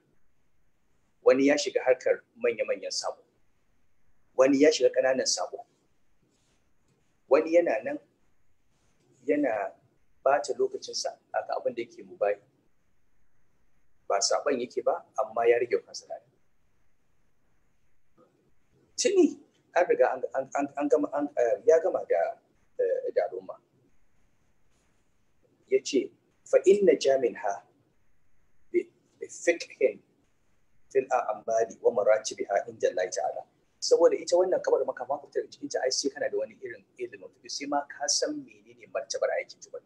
Wani ya shiga harkar manya-manyan sabo. Wani ya shiga ƙananan sabo. Wani yana nan yana bata lokacinsa a abin da yake mubayi ba saban yake ba amma ya rage kansa da tuni an riga an gama ya gama da da al'umma. Ya ce fa inna jamin ha bi fiqhin fil a'mali wa maratibiha inda Allah ta'ala. Saboda ita wannan kabar maka ma fitar cikin ta ai kana da wani irin ilimin. Fiqh sai ma ka san menene martabar aikin tuba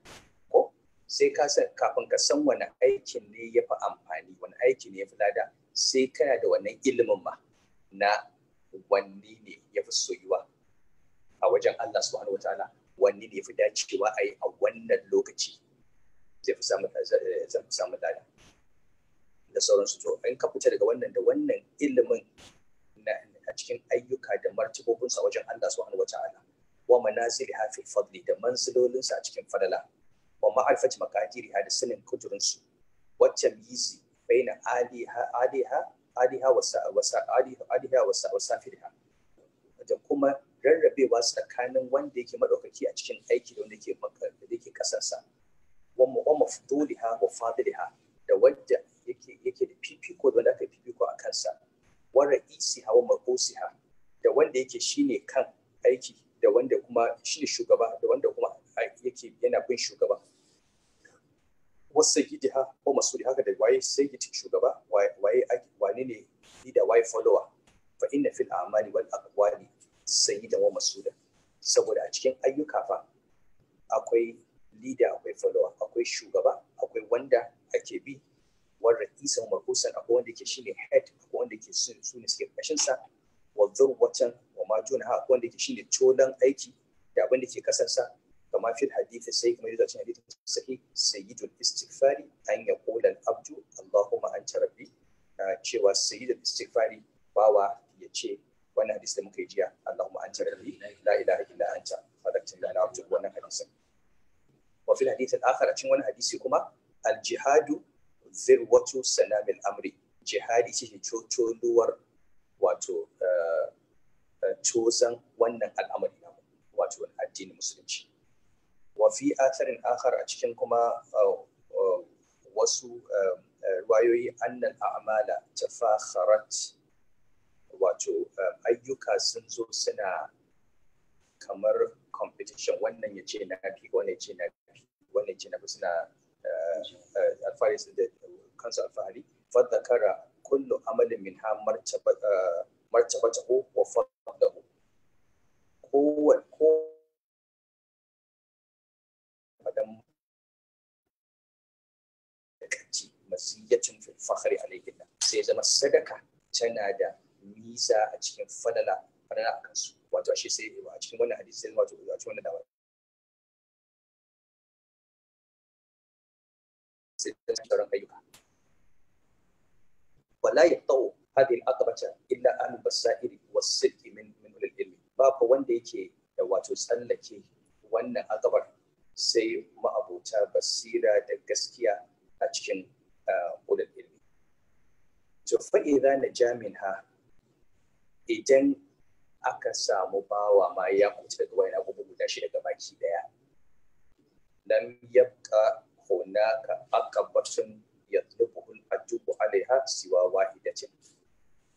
ko? Sai ka san kafin ka san wani aikin ne ya fi amfani wani aiki ne ya fi lada sai kana da wannan ilimin ma na wanne ne ya fi soyuwa a wajen Allah subhanahu wataala wanne ne ya fi dacewa a yi a wannan lokaci zai fi samu zai fi samu lada. Da sauransu. To in ka fita daga wannan da wannan ilimin na a cikin ayyuka da martabobinsa wajen Allah subhanahu wataala wa manaziliha fil fadli da manzilolinsa a cikin fadala wa ma'arifati makadiriha da sanin kudurinsu. Wacce mizi baina aliha aliha wa safiriha. Da kuma rarrabewa tsakanin wanda yake madaukaki a cikin aiki da wanda yake da yake kasarsa wa mafduliha wa fadiliha da wanda yake da fifiko da wanda aka fifiko a kansa. Wa ra'isiha wa maqusiha da wanda yake shine kan aiki da wanda kuma shine shugaba da wanda kuma yake yana bin shugaba. Wasu sayyidiha ko masuli haka da waye sayyidi shugaba waye wane ne leader waye follower? Fa inna fil a'mali wal aqwali sayyidan wa masuda. Saboda a cikin ayyuka fa akwai leader akwai follower akwai shugaba akwai wanda ake bi. Wa ra'isan marhusan akwai wanda yake shine head akwai wanda yake su ne suke kashin sa. Wa dhurwatan wa ma junaha akwai wanda yake shine colan aiki da abin da ke kasansa kama fil hadith sai kamar yadda cikin hadith sahih sayyidul istighfari an yaqula al abdu allahumma anta rabbi cewa sayyidul istighfari bawa ya ce wannan hadith da muka yi jiya allahumma anta rabbi la ilaha illa anta fadakta ila abdu wannan hadisin wa fil hadith al akhar cikin wannan hadisi kuma al jihadu zirwatu sanamil amri jihadi ce wannan al'amari wato addinin musulunci wafi atharin akhar a cikin kuma wasu ruwayoyi annal a'mala tafakharat. Wato ayyuka sun zo suna kamar competition. Wannan ya ce na fi wannan ya ce na fi wannan ya ce na fi suna alfahari da kansu alfahari. Fadakara kullu wa kaci masiyacin fil fakhri alayhin sai zama sadaka tana da nisa a cikin fadala fadala akan su wato shi sai a cikin wannan hadisi sai wato a cikin wannan dawa wala yaqtau hadhihi al-aqabata illa ahlu basairi was-sidqi min min ilmi. Babu wanda yake da wato tsallake wannan akabar sai ma'abota basira da gaskiya a cikin ulul ilmi to fa idza naja idan aka samu bawa ma ya kuce daga wani abubuwa guda shi daga baki ɗaya lam yabqa hunaka aqabatun yatlubuhu al-ajubu alaiha siwa wahidatin.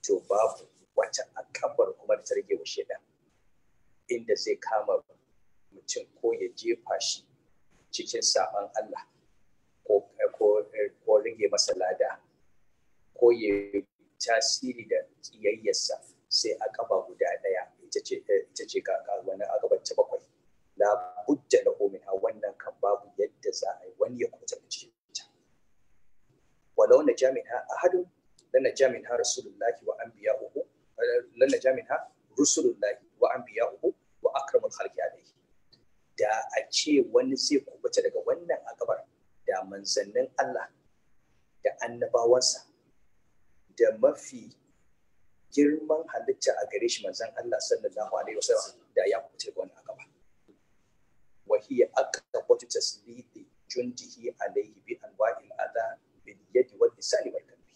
To babu wata akabar kuma da ta rage wa shaidan inda zai kama mutum ko ya jefa shi cikin saban Allah. rage masa lada ko ya tasiri da kiyayyarsa sai a kafa guda ɗaya ita ce wani a gaban bakwai. La budda da homina wannan kan babu yadda za a yi wani ya kuma tafi cikin ta. Walau na jamin ha hadu lana jamin ha rasulullahi wa an biya uku lana jamin ha rasulullahi wa an biya uku wa akramul khalqi alayhi. Da a ce wani zai kuma daga wannan a gabar da manzannin Allah da annabawansa da mafi girman halitta a gare shi manzan Allah sallallahu alaihi wasallam da ya kubuta daga wannan akabar wa hiya aqrabatu tasliti jundihi alaihi bi anwa'il adha bil yadi wal lisani wal qalbi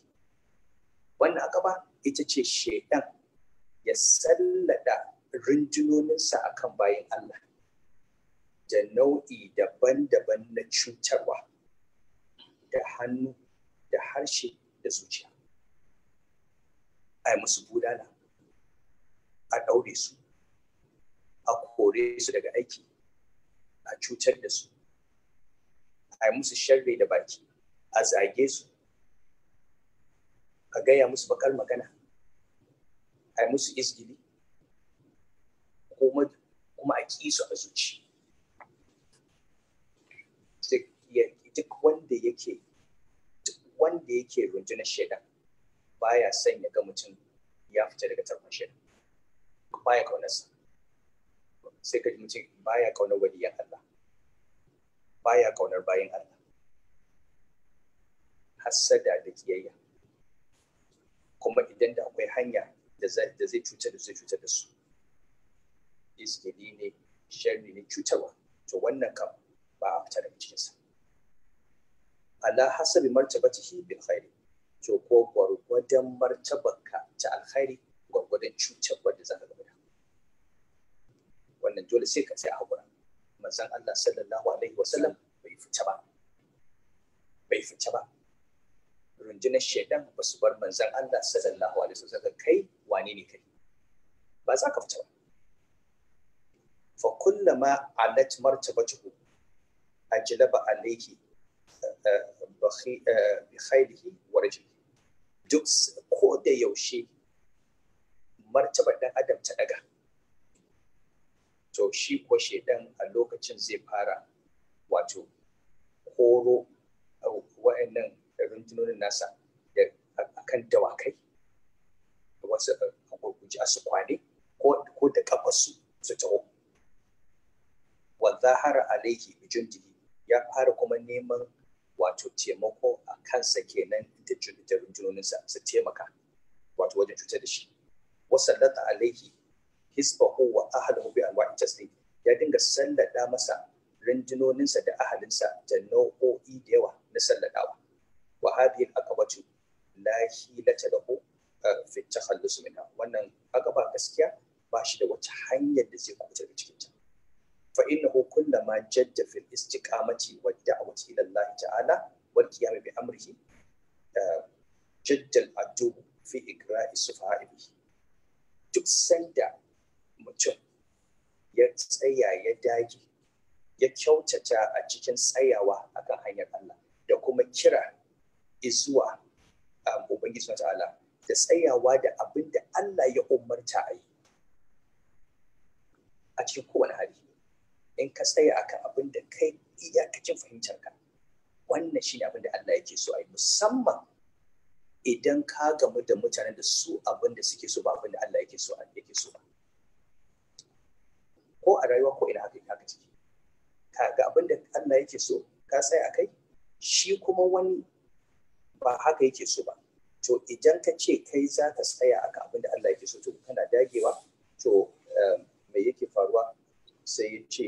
wannan akaba ita ce shedan ya sallada rundunoninsa akan bayan Allah da nau'i daban-daban na cutarwa da hannu da harshe da zuciya. A yi musu budala a ɗaure su a kore su daga aiki a cutar da su a yi musu sharri da baki a zage su a gaya musu bakar magana a yi musu izgili kuma a ƙi su a zuci. Duk wanda yake wanda yake rundunar shaidan baya son ya ga mutum ya fita daga tarkon shaidan. Baya kaunarsa. Sai ka ji mutum baya ƙaunar waliyan Allah. Baya ƙaunar bayan Allah. Hassada da kiyayya. Kuma idan da akwai hanya da zai cutar da zai cutar da su. Izgili ne sharri ne cutarwa. To wannan kam ba a fita daga cikinsa. Ala hasabi martabatihi bil khairi to ko gwargwadon martabarka ta alkhairi gwargwadon cutarwa da zaka gaba wannan dole sai ka sai a hakura. Manzon Allah sallallahu alaihi wasallam bai fita ba. Bai fita ba. Rundunar shaidan ba su bar manzon Allah sallallahu alaihi wasallam. Kai wane ne kai? Ba za ka fita ba. Fa kullama alat martabatuhu ajlaba alayhi bi khairihi wa rajlihi duk ko da yaushe martabar dan adam ta daga to shi ko shedan a lokacin zai fara wato koro wa'annan rundunonin nasa da akan dawakai wasu a su kwane ko da kafarsu su taho wa zahara alaihi bi jundihi ya fara kuma neman wato taimako a kansa kenan da rundunoninsa su taimaka wato wajen cutar da shi. Wasallata alaihi hisbahu wa ahlihi bi anwa'i taslim. Ya dinga sallada masa rundunoninsa da ahalinsa da nau'o'i da yawa na salladawa. Wa hadhihi al-aqabatu la hilata lahu fi takhallus minha. Wannan aqaba gaskiya ba shi da wata hanyar da zai kubuta daga cikin ta fa innahu kullama jadda fil istiqamati wa da'wati ila Allah ta'ala wal qiyam bi amrihi jadda al-adu fi igra'i sufa'ihi. Duk sanda mutum ya tsaya ya dage ya kyautata a cikin tsayawa akan hanyar Allah da kuma kira izuwa Ubangiji ta'ala da tsayawa da abin da Allah ya umarta a yi a cikin kowane hali. In ka tsaya akan abin da kai iyakacin fahimtar ka wannan shi ne abin da Allah yake so a yi musamman idan ka gamu da mutanen da su abin da suke so ba abin da Allah yake so yake so ba. Ko a rayuwa ko ina haka haka ciki. Ka ga abin da Allah yake so ka tsaya a kai shi kuma wani ba haka yake so ba. To idan ka ce kai za ka tsaya akan abin da Allah yake so to kana dagewa to me yake faruwa? Sai ya ce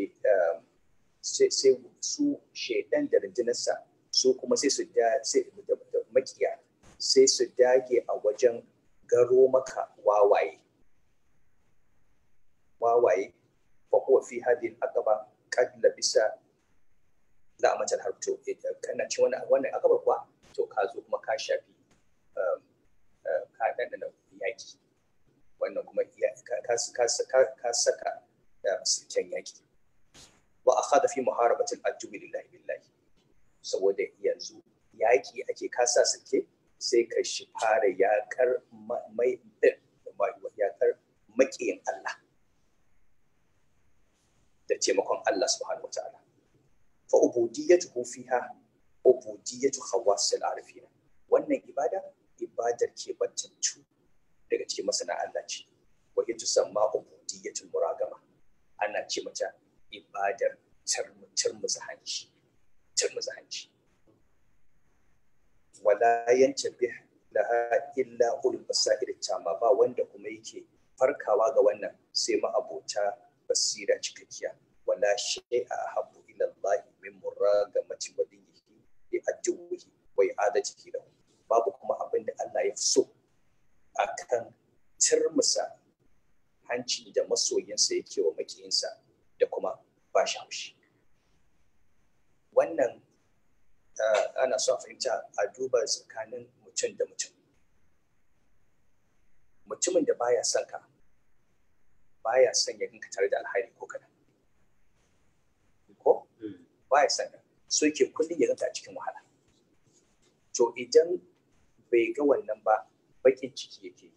sai su shaidan da rundunarsa su kuma sai su da makiya sai su dage a wajen garo maka wawaye. Wawaye fa huwa fi hadhihi al-aqaba qad labisa la'amatal harb. To kana ci wannan wannan aqaba kuwa? To ka zo kuma ka shafi ka dandana yaki wannan kuma ka saka silken yaki. Wa akhadha fi muharabati al-adu lillahi billahi. Saboda yanzu yaki ake kasa silke sai ka shi fara yakar mai makiyin Allah. Da taimakon Allah subhanahu wa ta'ala. Fa ubudiyyatuhu fiha ubudiyyatu khawas al-arifin wannan ibada ibadar ke bantantu daga cikin masana Allah ce. Wa ita samma ubudiyyatul muragama. Ana ce mata ibadar turmuza hanci turmuza hanci. Wala yantabi laha illa ulul basair tama ba wanda kuma yake farkawa ga wannan sai ma abota basira cikakkiya. Wala shay'a habbu ila Allah min muragamati waliyhi bi adduhi wa i'adatihi lahu. Babu kuma abin da Allah ya fi so akan turmusa hanci da masoyinsa yake wa makiyinsa da kuma ba shi haushi. Wannan ana so a fahimta a duba tsakanin mutum da mutum. Mutumin da baya son ka baya son ya ganka tare da alhari ko kada ko? Baya son ka. So yake kullum ya ganka a cikin wahala. To idan bai ga wannan ba bakin ciki yake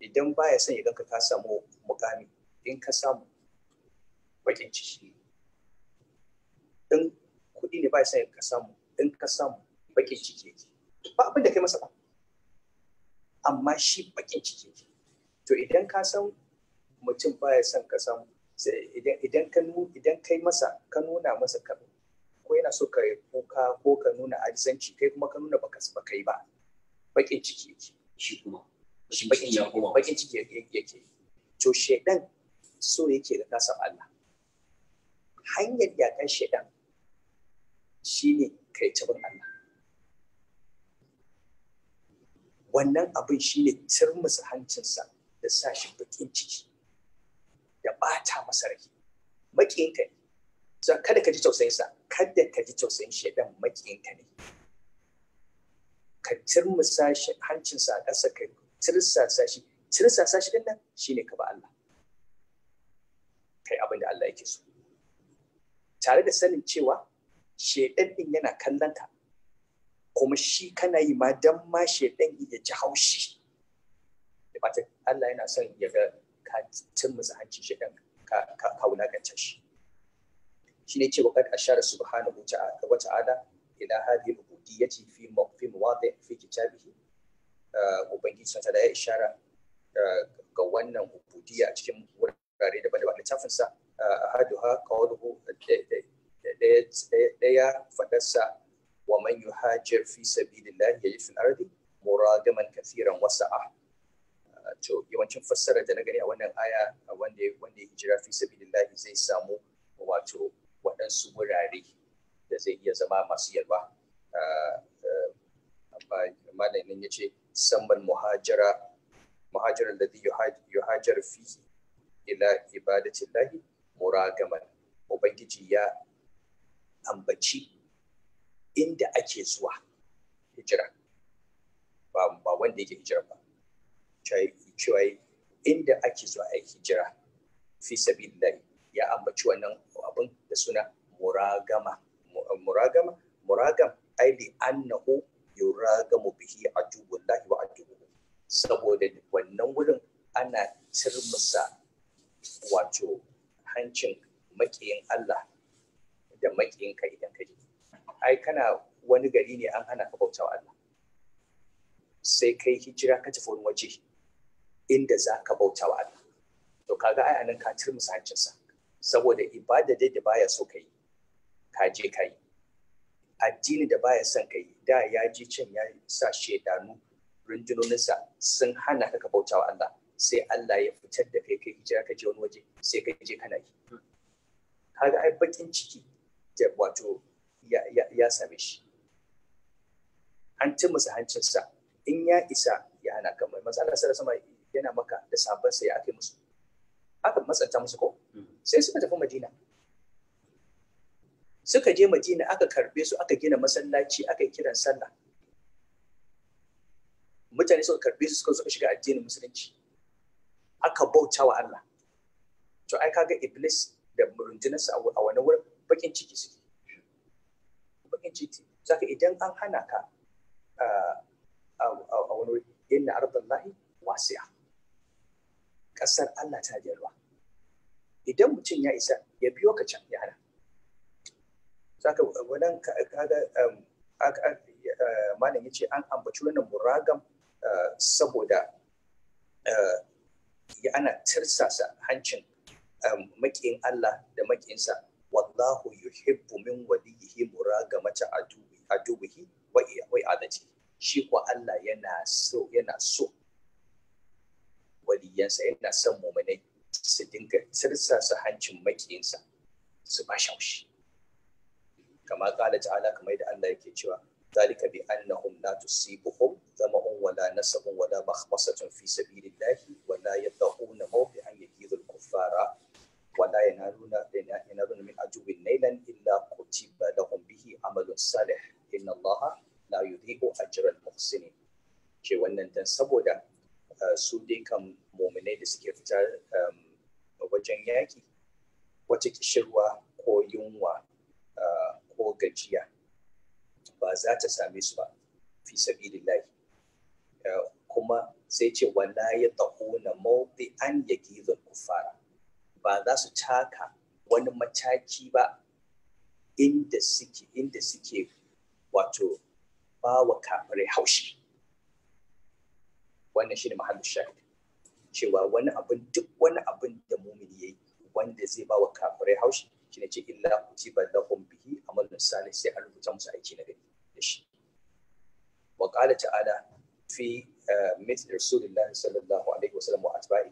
idan baya son ganka ka samu mukami in ka samu bakin ciki in kuɗi ne baya son ka samu in ka samu bakin ciki ba abin da kai masa ba. Amma shi bakin ciki to idan ka san mutum baya son ka samu idan ka idan kai masa ka nuna masa ka ko yana so ka kuka ko ka nuna ajizanci kai kuma ka nuna baka baka yi ba bakin ciki shi kuma. Bakin ciki bakin ciki yake to shedan so yake ga kasa Allah. Hanyar yakan shedan shine kai ta bin Allah. Wannan abin shine turmusa hancinsa da sa shi bakin ciki da bata masa rai. Makiyinka ne. So kada ka ji tausayinsa kada ka ji tausayin shaidan makiyinka ne. Ka turmusa hancinsa a ƙasa ka tirsasa shi. Tirsasa shi din shine ka ba Allah. Kai abin da Allah yake so. Tare da sanin cewa shaidan din yana kallon ka kuma shi kana yi ma dan ma shaidan ya ji haushi. Da Allah yana son ya ga ka turmusa hancin shaidan ka ka wulaƙanta shi. Shine ce wa kad ashara subhanahu wa ta'ala ila hadhihi al-ubudiyyati fi mawadi' fi kitabihi. Ubangiji sun da ya ishara ga wannan ubudiyya a cikin wurare daban-daban. Littafin sa ahaduha qawluhu ɗaya fadarsa wa man yuhajir fi sabilillahi yajid fil ardi muragaman kathiran wasa'a. To yawancin fassara da na gani a wannan aya wanda wanda ya hijira fi sabilillahi zai samu wato waɗansu wurare da zai iya zama masu yalwa. Malamin ya ce muhajira muhajirar da yuhajar fi ila ibadatin lahi muragaman. Ubangiji ya ambaci inda ake zuwa hijira. Ba wanda yake hijira ba. Cewa inda ake zuwa a hijira fi sabilillahi ya ambaci wannan abin da suna muragama. Muragama muragam ai li annahu yuragamu bihi aduwullahi wa aduwuhu saboda wannan wurin ana turmusa wato hancin makiyin Allah da makiyin ka idan ka ai kana wani gari ne an hana ka bauta wa Allah. Sai kai hijira ka tafi wani waje inda za ka bauta wa Allah. To kaga ai a nan ka turmusa hancinsa. Saboda ibada dai da baya so ka yi ka je ka yi. Addini da baya son ka yi da ya ji can ya sa shaidanu rundunoninsa sun hana ka ka bauta wa Allah sai Allah ya fitar da kai kai hijira ka je wani waje sai ka je kana yi. Kaga ai bakin ciki da wato ya same shi. An ci musu hancinsa. In ya isa ya hana ka. Mai matsala sai sama yana maka da sabon sai aka yi musu. Aka matsanta musu ko? Sai suka tafi madina. Suka je madina aka karɓe su aka gina masallaci aka yi kiran sallah. Mutane suka karɓe su suka suka shiga addinin musulunci. Aka bauta wa Allah. To ai kaga iblis da rundunarsa a wani wurin bakin ciki suke. Bakin ciki. Zaka idan an hana ka a wani inna ardallahi wasi'a. Kasar Allah ta jalwa idan mutum ya isa ya biyo ka can ya hana. Saka wannan kaga malam ya ce an ambaci wannan muragam saboda ya ana tirsasa hancin makiyin Allah da makiyinsa. Wallahu yuhibbu min waliyihi muragamata aduwi aduwihi wa wa adati shi ko Allah yana so yana so waliyansa yana son mu'minai su dinga tirsasa hancin makiyinsa su ba shi haushi. kama kala ta'ala kamar da Allah yake cewa zalika bi annahum la tusibuhum zama'un wala nasabun wala makhmasatun fi sabilillahi wala yadhuna mawqi'an yakidul kuffara wala yanaluna yanaluna min ajubin nailan illa kutiba lahum bihi amalun salih. Inna Allah la yudhi'u ajran muhsinin wannan dan saboda eh, su dai kan muminai da suke fita eh, wajen yaki wata kishirwa ko yunwa eh, ko gajiya ba za ta same su ba fi sabilillahi. Kuma sai ce wala ya na mawdi an ya gizon kufara ba za su taka wani mataki ba inda suke inda suke wato ba wa kafirai haushi. Wannan shi ne mahallin shahid. Cewa wani abin duk wani abin da mumini yayi wanda zai ba wa kafirai haushi shine ce illa kutiba lahum bihi amalun salih sai an rubuta musu aiki na gari da shi wa qala ta'ala fi مثل رسول الله صلى الله عليه وسلم واتباعه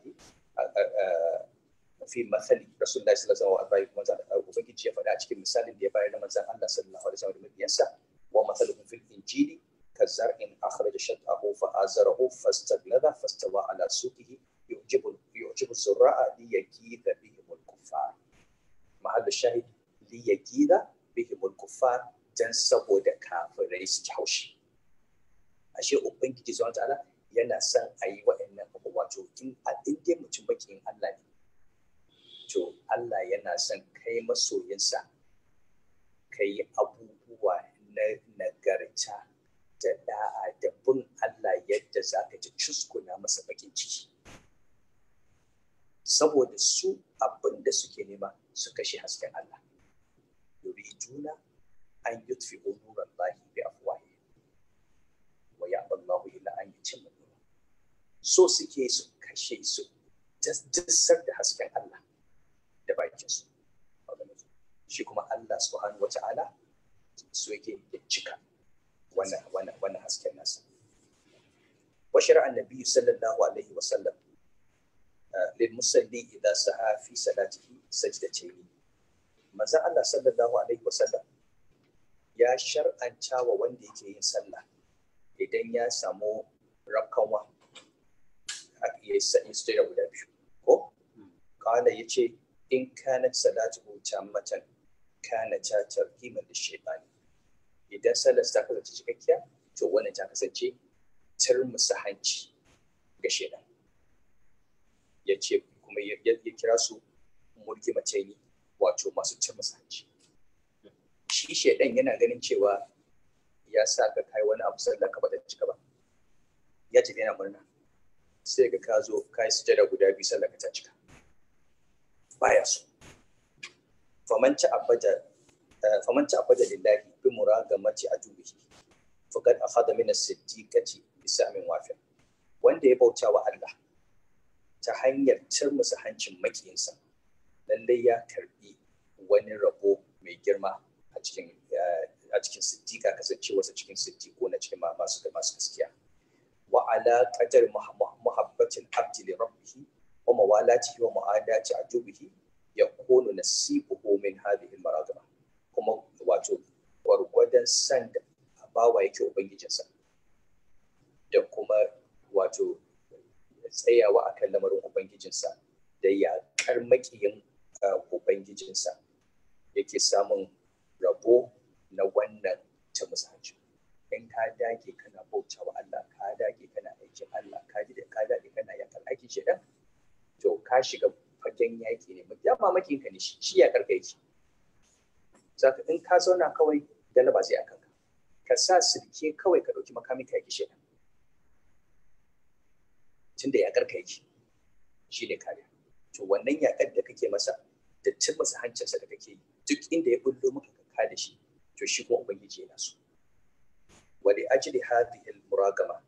في مثل رسول الله صلى الله عليه وسلم واتباعه ubangiji ya faɗa a cikin misalin da ya bayar na manzon Allah sallallahu alaihi wasallam da mabiyansa wa mathaluhum fil injili كزرع أخرج شطأه فآزره فاستغلظ فاستوى على سوقه يعجب يعجب الزراع ليغيظ بهم الكفار mahallu shahid li yaqila bihimul kuffar dan saboda kafirai su haushi. Ashe ubangiji subhanahu ta'ala yana son ayi yi wa'annan abubuwa to in in dai mutum bakin Allah ne to Allah yana son kai masoyinsa kai abubuwa na nagarta da da'a da bin Allah yadda zaka ci ji cuskuna masa bakin ciki. Saboda su abin da suke nema su kashe hasken Allah. Yuriduna an yutfi nuran lahi bi afwahi. Wa ya Allahu illa an yutimma so suke su kashe su dissar da hasken Allah da bakin su shi kuma Allah subhanahu wa ta'ala su yake ya cika wannan wannan wannan hasken nasa. Wa shar'a annabi sallallahu alaihi wa sallam musalli idza sa'a fi salatihi sajdatayn manzon Allah sallallahu alaihi wa sallam ya shar'anta wa wanda yake yin sallah idan ya samu rakkanwa. Ya yi guda biyu ko? Kana ya ce in kanat salatu tammatan kana ta tarhiman da shaytani idan sallar ta kasance cikakkiya to wannan ta kasance turmusa hanci ga shaidan. Ya ce kuma ya kira su mulki mace ne wato masu turmusa hanci. Shi shaidan yana ganin cewa ya sa ka kai wani abu sallar ka bata cika ba. Ya ce yana murna. Sai ka zo ka yi sujada guda biyu sallar ka ta cika. Baya so. Faman ci abada faman ta'abbada lillahi bi muragamati adubihi faqad akhadha min as-siddiqati bi sa'min wafir. Wanda ya bauta wa Allah ta hanyar turmusa hancin makiyinsa. Lallai ya karɓi wani rabo mai girma a cikin a cikin siddiqa kasancewarsa cikin siddiqo na cikin masu da masu gaskiya. Wa ala qadar muhabbatin abdi li rabbih wa mawalatihi wa mu'adati adubihi yakunu nasibuhu min hadhihi al-maragama kuma wato gwargwadon san da bawa yake ubangijinsa. Da kuma wato tsayawa akan lamarin ubangijinsa da yaƙar makiyin ubangijinsa yake samun rabo na wannan ta musaci in ka dage kana bauta wa Allah ka dage kana aikin Allah ka ji da ka dage kana yakar aikin shedan to ka shiga fagen yaƙi ne. Dama makiyin ka ne shi ya kar ka yake. Zaka in ka zauna kawai galaba zai akan ka ka sa sirke kawai ka ɗauki makami ka yaki shedan tunda yakar ka yake shi ne kariya. To wannan yakar da kake masa da cin masa hancinsa da kake yi duk inda ya bullo maka ka ka da shi to shi kuma ubangiji yana so. Wa li ajli hadhihi al muragama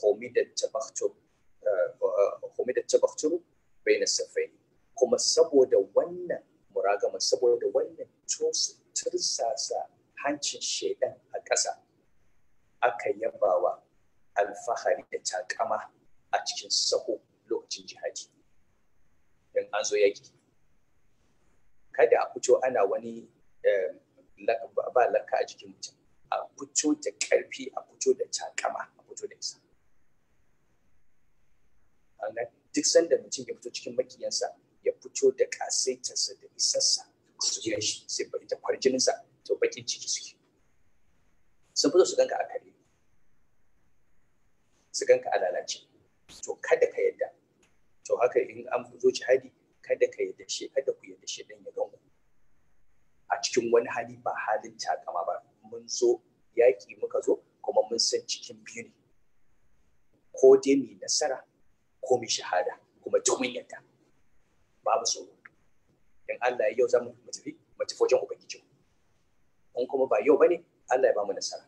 humidat tabakhtur uh, humidat tabakhtur bayna safain kuma saboda wannan muragama saboda wannan tursasa hancin shaidan a ƙasa aka yabawa alfahari da takama a cikin saho lokacin jihadi. In an zo yaki kada a fito ana wani ba laka a jikin mutum. A fito da ƙarfi a fito da takama a fito da isa. Duk sanda mutum ya fito cikin makiyansa ya fito da kasaitarsa da isarsa su yi shi sai ba ita kwarjininsa to bakin ciki suke. Sun fito su ganka a kare. Su ganka a lalace. To kada ka yadda. To haka in an zo jihadi kada ka yadda shi kada ku yadda shi dan ya ganku a cikin wani hali ba halin takama ba. Mun zo yaƙi muka zo kuma mun san cikin biyu ne. Ko dai mai nasara ko mai shahada kuma domin yadda. Babu tsoro. In Allah ya yau za mu tafi mu tafi wajen ubangiji in kuma ba yau ba ne Allah ya ba mu nasara.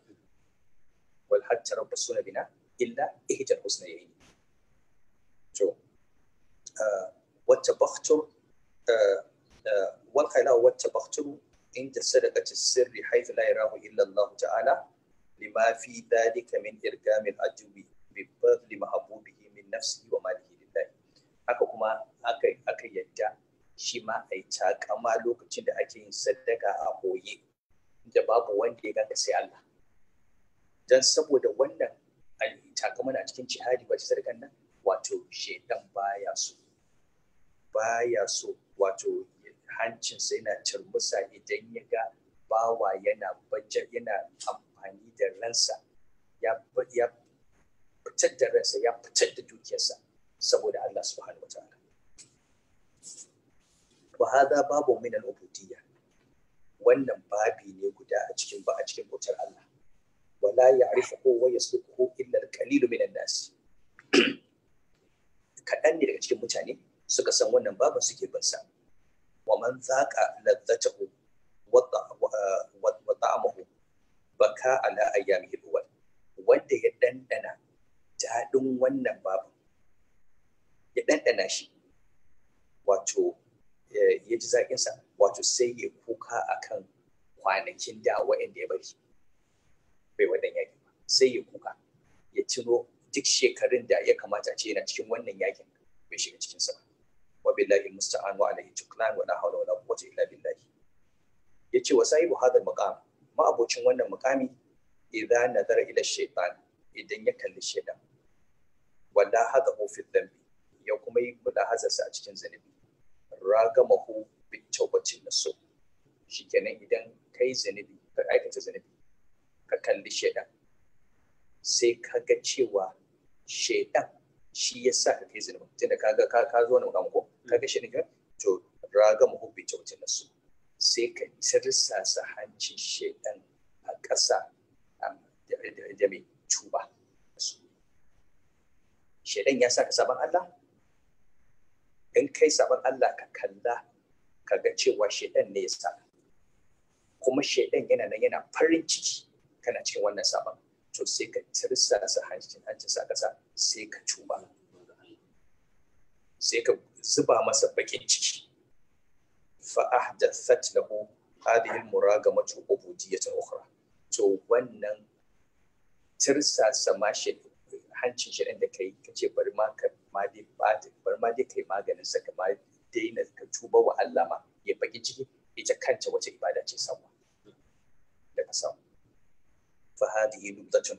Wal hatta rabbusuna bina illa ihjal husnayn to bakhtur inda sadaqati sirri haythu la yarahu illa Allah ta'ala lima fi dhalika min irgamil ajubi bi fadli mahbubihi min nafsihi wa malihi lillahi haka kuma aka yadda shi ma a yi takama lokacin da ake yin sadaka a ɓoye da babu wanda ya ganka sai Allah dan saboda wannan takama na cikin jihadi ba sadakan nan wato shedan baya so baya so wato hancinsa yana turmusa idan ya ga bawa yana bajar yana amfani da ransa ya fitar da ransa ya fitar da dukiyarsa saboda Allah subhanahu wa ta'ala. Wa hada babu min al-ubudiyya. Wannan babi ne guda a cikin ba a cikin bautar Allah. Wala ya'rifuhu wa yasluquhu illa al-qalil min an-nas. Kaɗan ne daga cikin mutane suka san wannan babin suke bin sa. Wa man zaqa ladzatahu wa ta'amahu baka ala ayyamihi al wanda ya dandana daɗin wannan babin ya dandana shi wato ya ji zaƙinsa wato sai ya kuka akan kwanakin da wa'anda ya bari bai wannan yaƙi ba. Sai ya kuka ya tuno duk shekarun da ya kamata ce yana cikin wannan yaƙin bai shiga cikin sa wa billahi musta'an wa alaihi tuklan wa la hawla wa la quwwata illa billah ya ce wa sahibu hadal maqam ma abocin wannan mukami idan nazara ila shaytan idan ya kalli shaytan. Wala hadahu fi dhanbi ya kuma yi mulahazarsa a cikin zanubi ragamahu bi tawbatin nasu shikenan idan kai zanubi ka aikata zanubi ka kalli shaytan sai ka ga cewa shaidan shi ya sa ka kai zunubin. Tunda ka ka zo na ko? Kaga shi ne to raga mu hubbi tautin nasu. Sai ka tirsasa hancin shaidan a ƙasa da mai tuba. Shaidan ya sa ka saban Allah? In kai saban Allah ka kalla ka ga cewa shaidan ne ya sa. Kuma shaidan yana nan yana farin ciki kana cikin wannan saban to sai ka tirsasa hancin hancin sa kasa sai ka tuba. Sai ka zuba masa bakin ciki. Fa ahdathat lahu hadhihi al-muragamatu ubudiyatan ukhra. To wannan tirsasa ma shi hancin shi da kai kace bari ma ka ma dai bari ma dai kai maganin sa ma daina ka tuba wa Allah ma ya baki ciki ita kanta wace ibada ce samu da ka samu. Fa hadhihi nubdatun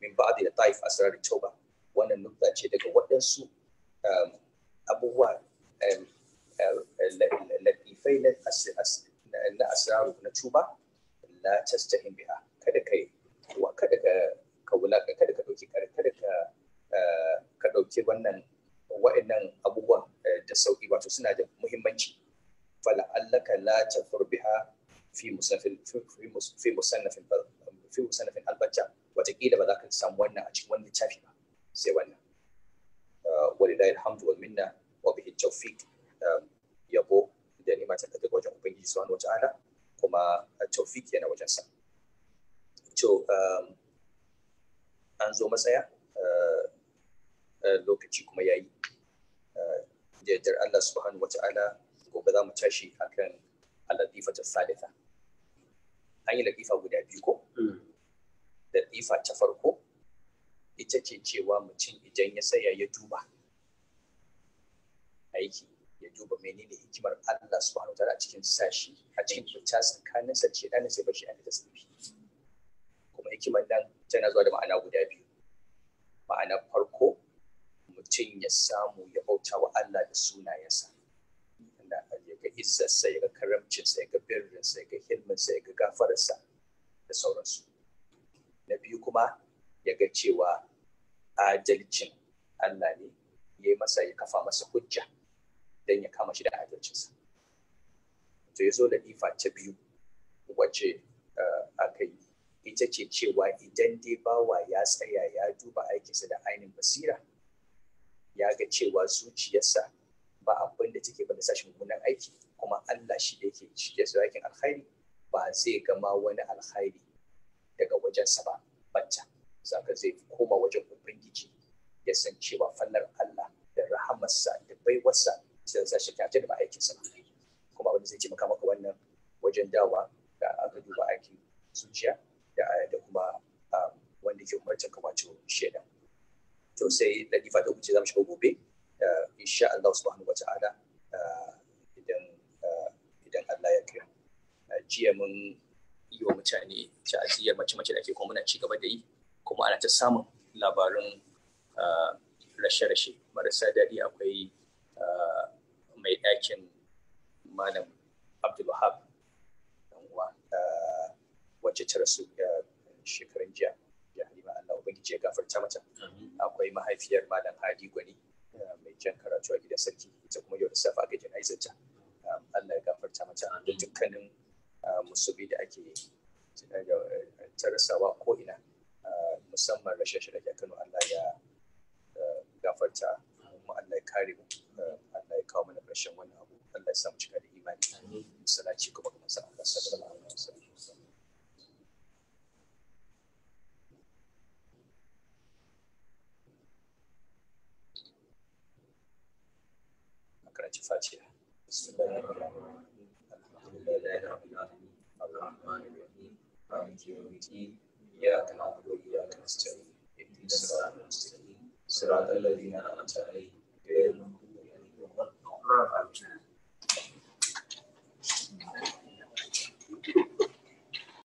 min ba'd taif asrar at-tauba wannan nubda ce daga waɗansu um, abubuwa latifai na asraru na tuba la tastahin biha. Kada kai kada ka ka wulaka kada ka ɗauki kada ka ka ɗauki wannan wa'annan abubuwan da sauƙi wato suna da muhimmanci. Fala allaka la tafur biha fi musannafin fi musannafin ba za ka samu wannan a cikin wani littafi ba sai wannan. Walilahi alhamdu wal minna wa bihi tawfiq. Yabo da nima ta daga wajen ubangiji subhanahu wata'ala kuma tawfiq yana wajen sa. To an zo matsaya lokaci kuma ya yi da yardar Allah subhanahu wa ta'ala gobe za mu tashi akan al-latifa ta salisa an yi latifa guda biyu ko? Latifa ta farko ita ce cewa mutum idan ya saya ya duba aiki ya duba menene hikimar Allah subhanahu wa ta'ala a cikin sashi a cikin fita tsakanin sa ce dan sai bashi a tasbihi kuma hikimar nan tana zuwa da ma'ana guda biyu. Ma'ana farko mutum ya samu ya bauta wa Allah da sunayensa. Ya ga izzarsa ya ga karamcinsa ya ga birrinsa ya ga hilminsa ya ga gafararsa da sauransu. Na biyu kuma ya ga cewa adalcin Allah ne ya yi masa ya kafa masa hujja. Don ya kama shi da adalcinsa. To ya zo da ifa ta biyu wacce aka yi ita ce cewa idan dai bawa ya tsaya ya duba aikinsa da ainihin basira ya ga cewa zuciyarsa ba abin da take ba da sashi mummunan aiki kuma Allah shi da yake shi da aikin alkhairi ba zai gama wani alkhairi daga wajensa ba bacca. Zaka zai koma wajen ubangiji ya san cewa fallar Allah da rahamarsa da baiwarsa sai sa shi kyace da ba ba. Kuma wanda zai taimaka maka wannan wajen dawa da aka duba aikin zuciya da kuma wanda ke umarcin ka wato shaida. To sai latifa ta wuce za mu shiga gobe insha Allah subhanahu wata'ala idan idan Allah ya kai jiya mun yi wa mutane ta'aziyar mace-mace da ake kuma muna ci gaba da yi kuma ana ta samun labarin rashe-rashe marasa daɗi. Akwai mai ɗakin malam Abdul Wahab wacce ta rasu shekarun jiya. Ya halima Allah ubangiji ya gafarta mata. Akwai mahaifiyar malam Hadi Gwani mai jan karatu a gidan sarki ita kuma yau da safe aka jana'izar ta. Allah ya gafarta mata da dukkanin musubi da ake ta rasawa ko ina. Musamman rashin shi da Kano Allah ya gafarta kuma Allah ya kare mu Allah ya kawo mana ƙarshen wannan abu Allah ya samu cika da imani salaci kuma ga manzon Allah sallallahu alaihi wasallam karanci fatiha بسم الله الرحمن الرحيم الحمد لله رب العالمين الرحمن الرحيم مالك يوم الدين اياك نعبد واياك نستعين اهدنا الصراط المستقيم صراط الذين انعمت عليهم Thank you.